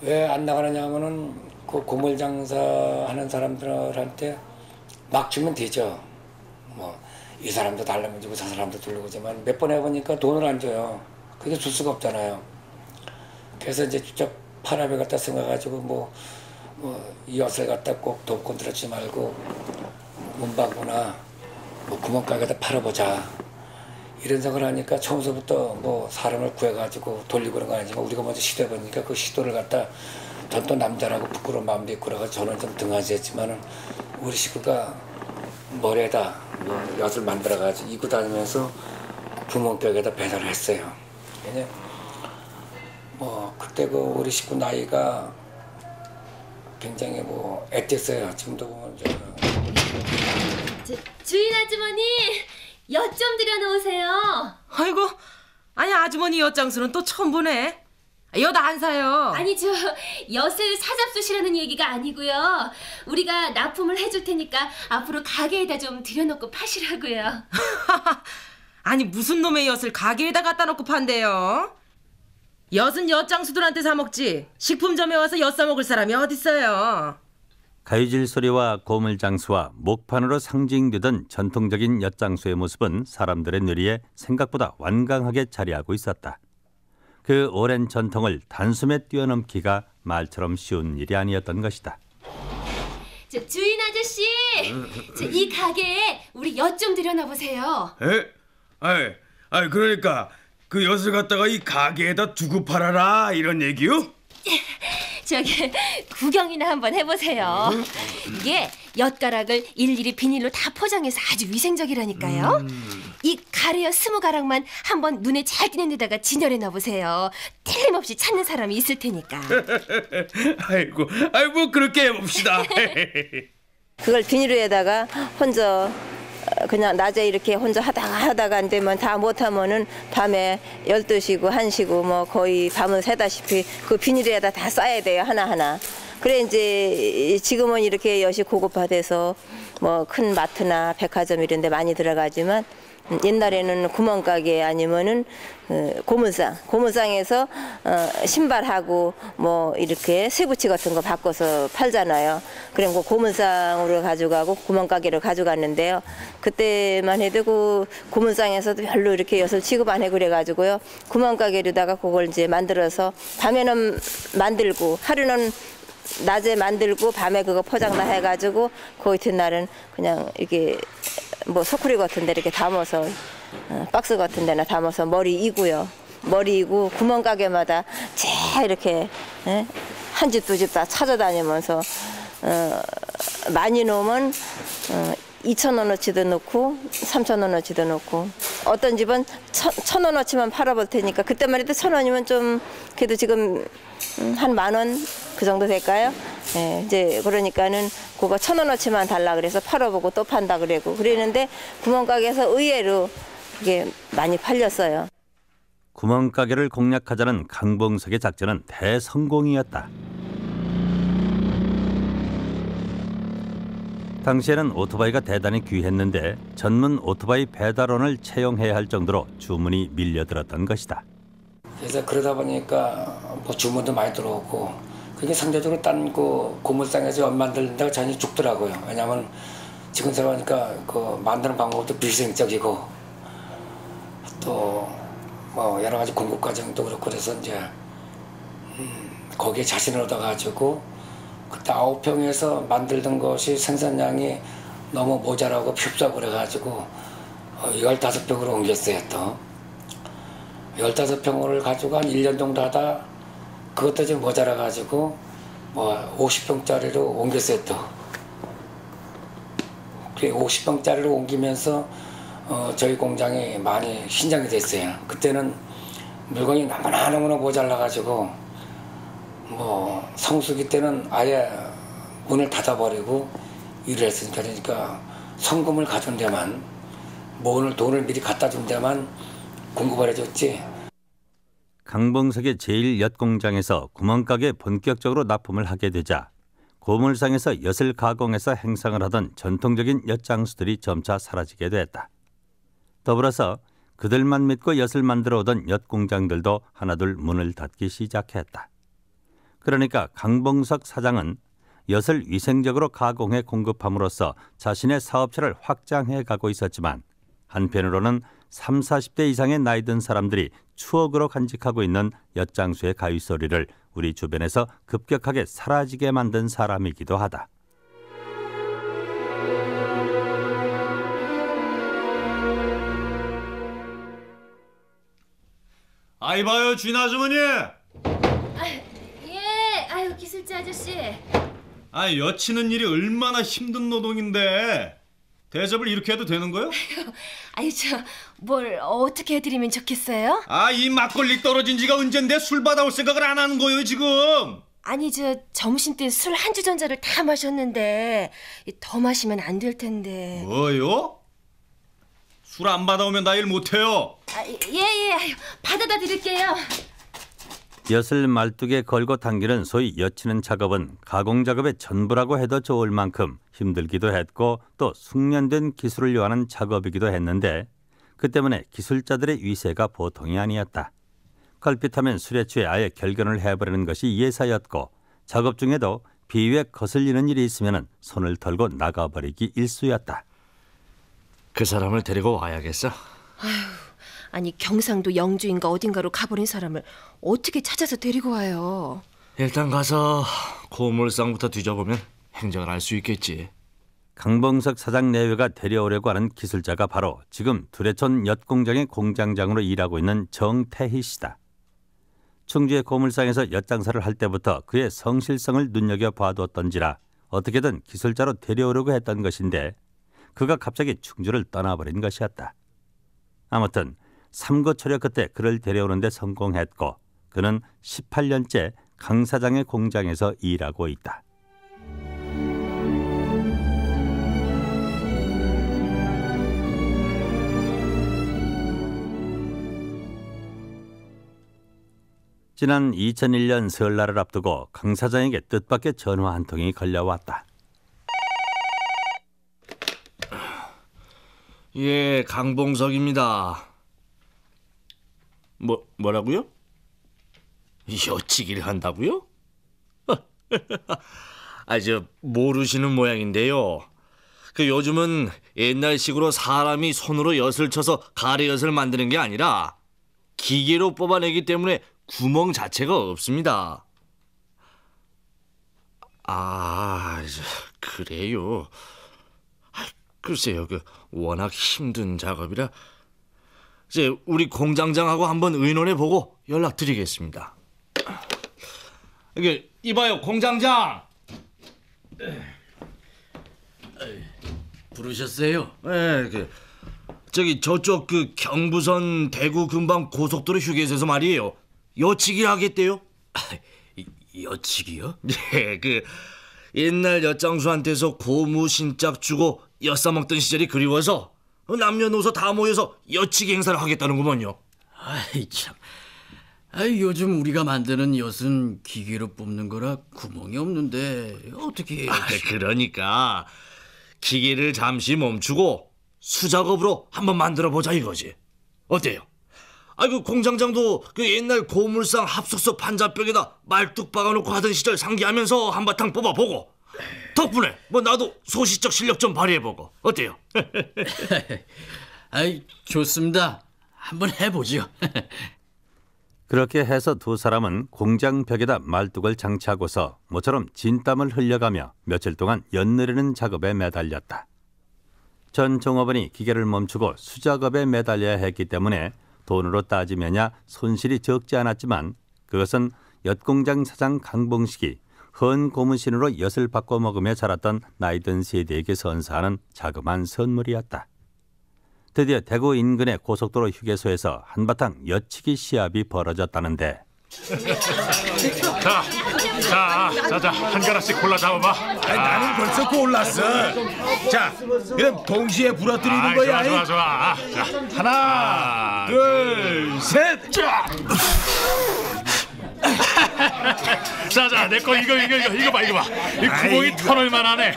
왜 안 나가느냐 하면은 그 고물 장사 하는 사람들한테 막 주면 되죠. 뭐, 이 사람도 달라면 주고 저 사람도 들르고지만 몇 번 해보니까 돈을 안 줘요. 그게 줄 수가 없잖아요. 그래서 이제 직접 파랍에 갖다 생각가지고 뭐, 뭐, 이 엿을 갖다 꼭 돕고 들었지 말고 문방구나 뭐 구멍가게에다 팔아보자. 이런 생각을 하니까 처음서부터 뭐 사람을 구해가지고 돌리고 그런 거 아니지만 우리가 먼저 시도해보니까 그 시도를 갖다 전 또 남자라고 부끄러운 마음도 있고 그래서 저는 좀 등하지 했지만은 우리 식구가 머리에다 뭐 엿을 만들어가지고 입고 다니면서 구멍벽에다 배달을 했어요. 왜냐 뭐 그때 그 우리 식구 나이가 굉장히 뭐 애땠어요. 지금도 보면 이제 주인 아주머니 엿좀 들여놓으세요. 아이고, 아니 아주머니 엿장수는 또 처음 보네. 엿 안 사요. 아니 저 엿을 사잡수시라는 얘기가 아니고요. 우리가 납품을 해줄 테니까 앞으로 가게에다 좀 들여놓고 파시라고요. 아니 무슨 놈의 엿을 가게에다 갖다 놓고 판대요? 엿은 엿장수들한테 사 먹지. 식품점에 와서 엿 사 먹을 사람이 어딨어요. 가위질 소리와 고물 장수와 목판으로 상징되던 전통적인 엿장수의 모습은 사람들의 뇌리에 생각보다 완강하게 자리하고 있었다. 그 오랜 전통을 단숨에 뛰어넘기가 말처럼 쉬운 일이 아니었던 것이다. 저 주인 아저씨, 저 이 가게에 우리 엿 좀 들여놔 보세요. 에? 아이, 아이 그러니까 그 엿을 갖다가 이 가게에다 두고 팔아라 이런 얘기요? 저기 구경이나 한번 해보세요. 이게 엿가락을 일일이 비닐로 다 포장해서 아주 위생적이라니까요. 이 가래엿 스무 가락만 한번 눈에 잘 띄는 데다가 진열해 놔보세요. 틀림없이 찾는 사람이 있을 테니까. 아이고, 아이고 그렇게 해봅시다. 그걸 비닐에다가 혼자 어, 그냥 낮에 이렇게 혼자 하다가 하다가 안 되면 다 못하면은 밤에 12시고 1시고 뭐 거의 밤을 새다시피 그 비닐에다 다 싸야 돼요 하나하나. 그래 이제 지금은 이렇게 엿이 고급화돼서 뭐 큰 마트나 백화점 이런 데 많이 들어가지만 음, 옛날에는 구멍가게 아니면은 어, 고물상 고물상에서 어, 신발하고 뭐 이렇게 쇠붙이 같은 거 바꿔서 팔잖아요. 그럼 그 고물상으로 가져가고 구멍가게로 가져갔는데요. 그때만 해도 그 고물상에서도 별로 이렇게 엿을 취급 안 해 그래가지고요. 구멍가게로다가 그걸 이제 만들어서 밤에는 만들고 하루는 낮에 만들고 밤에 그거 포장 다 해가지고 그 이튿날은 그냥 이게 뭐 소쿠리 같은 데 이렇게 담아서 어, 박스 같은 데나 담아서 머리 이고요. 머리 이고 구멍가게마다 제 이렇게 예? 한집 두 집 다 찾아다니면서 어, 많이 놓으면 어, 2천 원어치도 넣고 3천 원어치도 넣고 어떤 집은 천, 천 원어치만 팔아볼 테니까 그때만 해도 천 원이면 좀 그래도 지금 음, 한만 원 그 정도 될까요? 예, 이제 그러니까는 그거 천 원어치만 달라 그래서 팔아보고 또 판다 그래고 그랬는데 구멍가게에서 의외로 그게 많이 팔렸어요. 구멍가게를 공략하자는 강봉석의 작전은 대성공이었다. 당시에는 오토바이가 대단히 귀했는데 전문 오토바이 배달원을 채용해야 할 정도로 주문이 밀려들었던 것이다. 그래서 그러다 보니까 뭐 주문도 많이 들어오고 그게 상대적으로 딴그 고물상에서 연 데가 전혀 죽더라고요. 왜냐하면 지금 생각하니까 그 만드는 방법도 비생적이고 또 뭐 여러 가지 공급 과정도 그렇고 그래서 이제 음 거기에 자신을 얻어가지고 그때 아홉 평에서 만들던 것이 생산량이 너무 모자라고 핍사 그래가지고 어, 열다섯 평으로 옮겼어요 또. 열다섯 평을 가지고 한 1년 정도 하다 그것도 좀 모자라가지고 뭐 50평짜리로 옮겼어요 또. 그 50평짜리로 옮기면서 어, 저희 공장이 많이 신장이 됐어요. 그때는 물건이 너무나 너무나 모자라가지고 뭐 성수기 때는 아예 문을 닫아버리고 일을 했으니까 그러니까 성금을 가준 데만 뭐를 돈을 미리 갖다 준 데만 공급을 해줬지 강봉석의 제1엿 공장에서 구멍가게 본격적으로 납품을 하게 되자 고물상에서 엿을 가공해서 행상을 하던 전통적인 엿장수들이 점차 사라지게 됐다. 더불어서 그들만 믿고 엿을 만들어 오던 엿 공장들도 하나둘 문을 닫기 시작했다. 그러니까 강봉석 사장은 엿을 위생적으로 가공해 공급함으로써 자신의 사업체를 확장해 가고 있었지만 한편으로는 3, 40대 이상의 나이 든 사람들이 추억으로 간직하고 있는 엿장수의 가위 소리를 우리 주변에서 급격하게 사라지게 만든 사람이기도 하다. 아이 봐요 주인 아주머니 예, 기술자 아저씨. 아 여치는 일이 얼마나 힘든 노동인데 대접을 이렇게 해도 되는 거요? 아유 저뭘 어떻게 해드리면 좋겠어요? 아 이 막걸리 떨어진 지가 언젠데 술 받아올 생각을 안 하는 거예요 지금 아니 저 점심 때 술 한 주 전자를 다 마셨는데 더 마시면 안 될 텐데. 뭐요? 술 안 받아오면 나 일 못해요 아, 예예, 아유 받아다 드릴게요. 엿을 말뚝에 걸고 당기는 소위 엿치는 작업은 가공 작업의 전부라고 해도 좋을 만큼 힘들기도 했고 또 숙련된 기술을 요하는 작업이기도 했는데 그 때문에 기술자들의 위세가 보통이 아니었다. 걸핏하면 술에 취해 아예 결견을 해버리는 것이 예사였고 작업 중에도 비위에 거슬리는 일이 있으면 손을 털고 나가버리기 일쑤였다. 그 사람을 데리고 와야겠어. 아 니 경상도 영주인가 어딘가로 가버린 사람을 어떻게 찾아서 데리고 와요? 일단 가서 고물상부터 뒤져보면 행적을 알 수 있겠지. 강봉석 사장 내외가 데려오려고 하는 기술자가 바로 지금 두레촌 엿공장의 공장장으로 일하고 있는 정태희 씨다. 충주의 고물상에서 엿장사를 할 때부터 그의 성실성을 눈여겨 봐두었던지라 어떻게든 기술자로 데려오려고 했던 것인데 그가 갑자기 충주를 떠나버린 것이었다. 아무튼 삼거초려 끝에 그를 데려오는데 성공했고 그는 18년째 강 사장의 공장에서 일하고 있다. 지난 2001년 설날을 앞두고 강 사장에게 뜻밖의 전화 한 통이 걸려왔다. 예, 강봉석입니다. 뭐 뭐라고요? 여치기를 한다고요? 아저 모르시는 모양인데요. 그 요즘은 옛날식으로 사람이 손으로 엿을 쳐서 가래엿을 만드는 게 아니라 기계로 뽑아내기 때문에 구멍 자체가 없습니다. 아, 저, 그래요. 아, 글쎄요, 그 워낙 힘든 작업이라 이제 우리 공장장하고 한번 의논해 보고 연락드리겠습니다. 이게 이봐요, 공장장. 부르셨어요? 네, 그 저기 저쪽 그 경부선 대구 근방 고속도로 휴게소에서 말이에요. 여치기를 하겠대요. 여치기요? 네, 그 옛날 엿장수한테서 고무 신짝 주고 엿 싸먹던 시절이 그리워서 남녀노소 다 모여서 여치기 행사를 하겠다는구먼요. 아이 참. 아이 요즘 우리가 만드는 엿은 기계로 뽑는 거라 구멍이 없는데 어떻게? 아, 그러니까 기계를 잠시 멈추고 수작업으로 한번 만들어 보자 이거지. 어때요? 아그 공장장도 그 옛날 고물상 합숙소 판자벽에다 말뚝 박아놓고 하던 시절 상기하면서 한바탕 뽑아보고 덕분에 뭐 나도 소시적 실력 좀 발휘해보고 어때요? 아이 좋습니다. 한번 해보죠. 그렇게 해서 두 사람은 공장 벽에다 말뚝을 장치하고서 모처럼 진땀을 흘려가며 며칠 동안 엿내리는 작업에 매달렸다. 전 종업원이 기계를 멈추고 수작업에 매달려야 했기 때문에 돈으로 따지면야 손실이 적지 않았지만 그것은 엿공장 사장 강봉식이 헌 고무신으로 엿을 바꿔 먹으며 자랐던 나이든 세대에게 선사하는 자그마한 선물이었다. 드디어 대구 인근의 고속도로 휴게소에서 한바탕 엿치기 시합이 벌어졌다는데 자, 자, 자, 자, 한 가락씩 골라 잡아봐. 아니, 나는 벌써 골랐어. 자, 그럼 동시에 부러뜨리는 아이, 거야. 좋아, 좋아, 좋아. 자, 하나, 둘, 셋. 자, 자, 내 거 이거, 이거, 이거, 이거 봐, 이거 봐. 이 구멍이. 터널 만하네.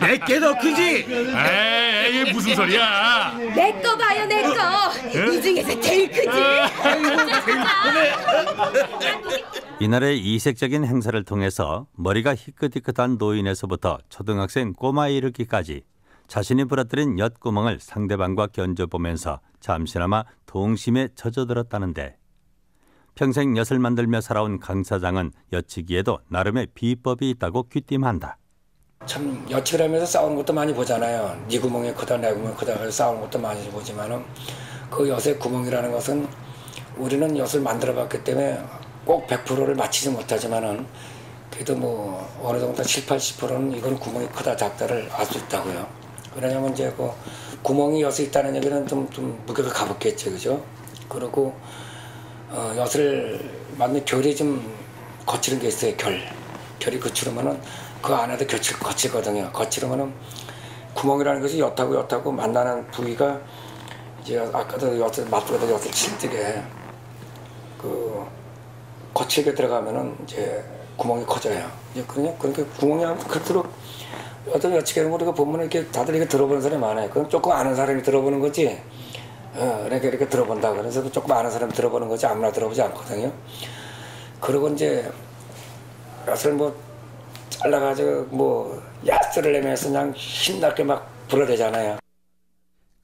내게 더 크지? 에이, 이게 무슨 소리야? 내 거 봐요 내 거. 예? 이 중에서 제일 크지. 이날의 이색적인 행사를 통해서 머리가 희끗희끗한 노인에서부터 초등학생 꼬마에 이르기까지 자신이 부러뜨린 엿구멍을 상대방과 견져보면서 잠시나마 동심에 젖어들었다는데 평생 엿을 만들며 살아온 강 사장은 엿치기에도 나름의 비법이 있다고 귀띔한다. 참 여치를 하면서 싸우는 것도 많이 보잖아요. 네 구멍이 크다 내 구멍이 크다 싸우는 것도 많이 보지만은 그 엿의 구멍이라는 것은 우리는 엿을 만들어 봤기 때문에 꼭 100%를 맞히지 못하지만은 그래도 뭐 어느 정도 7, 80%는 이건 구멍이 크다 작다를 알 수 있다고요. 왜냐면 이제 그 구멍이 엿이 있다는 얘기는 좀, 좀 무게가 가볍겠죠. 그죠? 그리고 어, 엿을 만든 결이 좀 거칠은 게 있어요. 결. 결이 거칠으면은 그 안에도 거칠, 거칠거든요. 거칠으면은 구멍이라는 것이 엿하고 엿하고 만나는 부위가 이제 아까도 엿을 맞고도 엿을 칠 때게 그 거칠게 들어가면은 이제 구멍이 커져요. 이제 그러냐 그러니까 구멍이 클수록 어떤 여치게 우리가 보면 이렇게 다들 이렇게 들어보는 사람이 많아요. 그럼 조금 아는 사람이 들어보는 거지. 어, 이렇게 이렇게 들어본다. 그래서 조금 아는 사람 들어보는 거지 아무나 들어보지 않거든요. 그리고 이제 엿을 뭐 잘라가지고 뭐 야스를 내면서 그냥 신나게 막 불어대잖아요.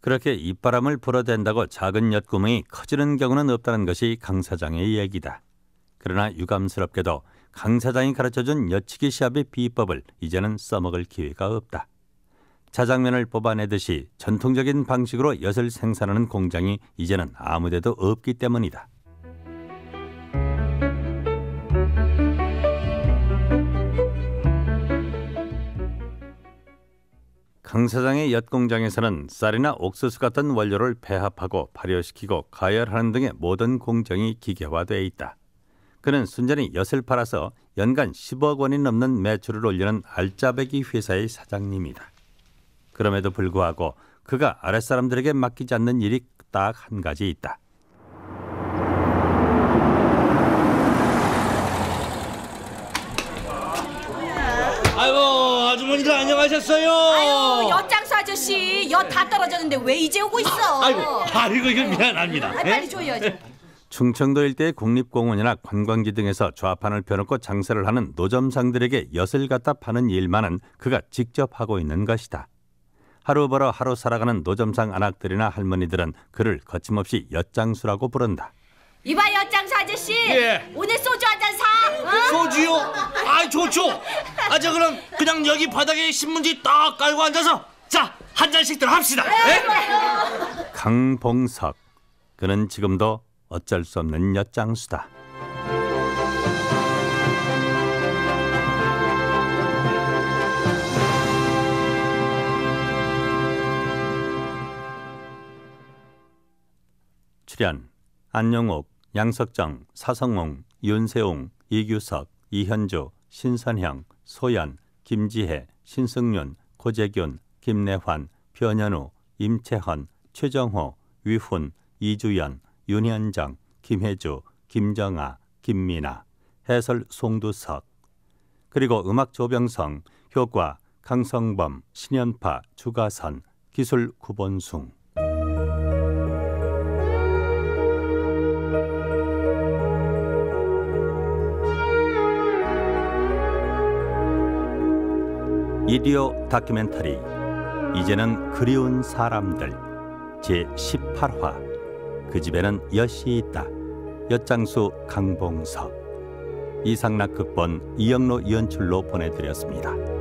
그렇게 입바람을 불어댄다고 작은 엿구멍이 커지는 경우는 없다는 것이 강 사장의 얘기다. 그러나 유감스럽게도 강 사장이 가르쳐준 엿치기 시합의 비법을 이제는 써먹을 기회가 없다. 자장면을 뽑아내듯이 전통적인 방식으로 엿을 생산하는 공장이 이제는 아무데도 없기 때문이다. 강 사장의 엿 공장에서는 쌀이나 옥수수 같은 원료를 배합하고 발효시키고 가열하는 등의 모든 공정이 기계화되어 있다. 그는 순전히 엿을 팔아서 연간 10억 원이 넘는 매출을 올리는 알짜배기 회사의 사장님이다. 그럼에도 불구하고 그가 아랫사람들에게 맡기지 않는 일이 딱 한 가지 있다. 아이고 아주머니들 안녕하셨어요. 아유 엿장수 아저씨 엿 다 떨어졌는데 왜 이제 오고 있어? 아이고 아이고 이거 미안합니다. 아이, 빨리 줘야죠. 충청도 일대의 국립공원이나 관광지 등에서 좌판을 펴놓고 장사를 하는 노점상들에게 엿을 갖다 파는 일만은 그가 직접 하고 있는 것이다. 하루 벌어 하루 살아가는 노점상 안악들이나 할머니들은 그를 거침없이 엿장수라고 부른다. 이봐 엿장수 아저씨. 예. 오늘 소주 한 잔 사. 어? 소주요? 아이 좋죠. 아저 그럼 그냥 여기 바닥에 신문지 딱 깔고 앉아서 자 한 잔씩들 합시다. 예? 강봉석. 그는 지금도 어쩔 수 없는 엿장수다. 출연 안영옥, 양석정, 사성웅, 윤세웅, 이규석, 이현주, 신선형, 소연, 김지혜, 신승윤, 고재균, 김내환, 변현우, 임채헌, 최정호, 위훈, 이주연, 윤현정, 김혜주, 김정아, 김미나, 해설 송두석, 그리고 음악 조병성, 효과 강성범, 신연파, 주가선, 기술 구본숭. 이디오 다큐멘터리 이제는 그리운 사람들 제 18화 그 집에는 엿이 있다 엿장수 강봉석 이상락 극본 이영로 연출로 보내드렸습니다.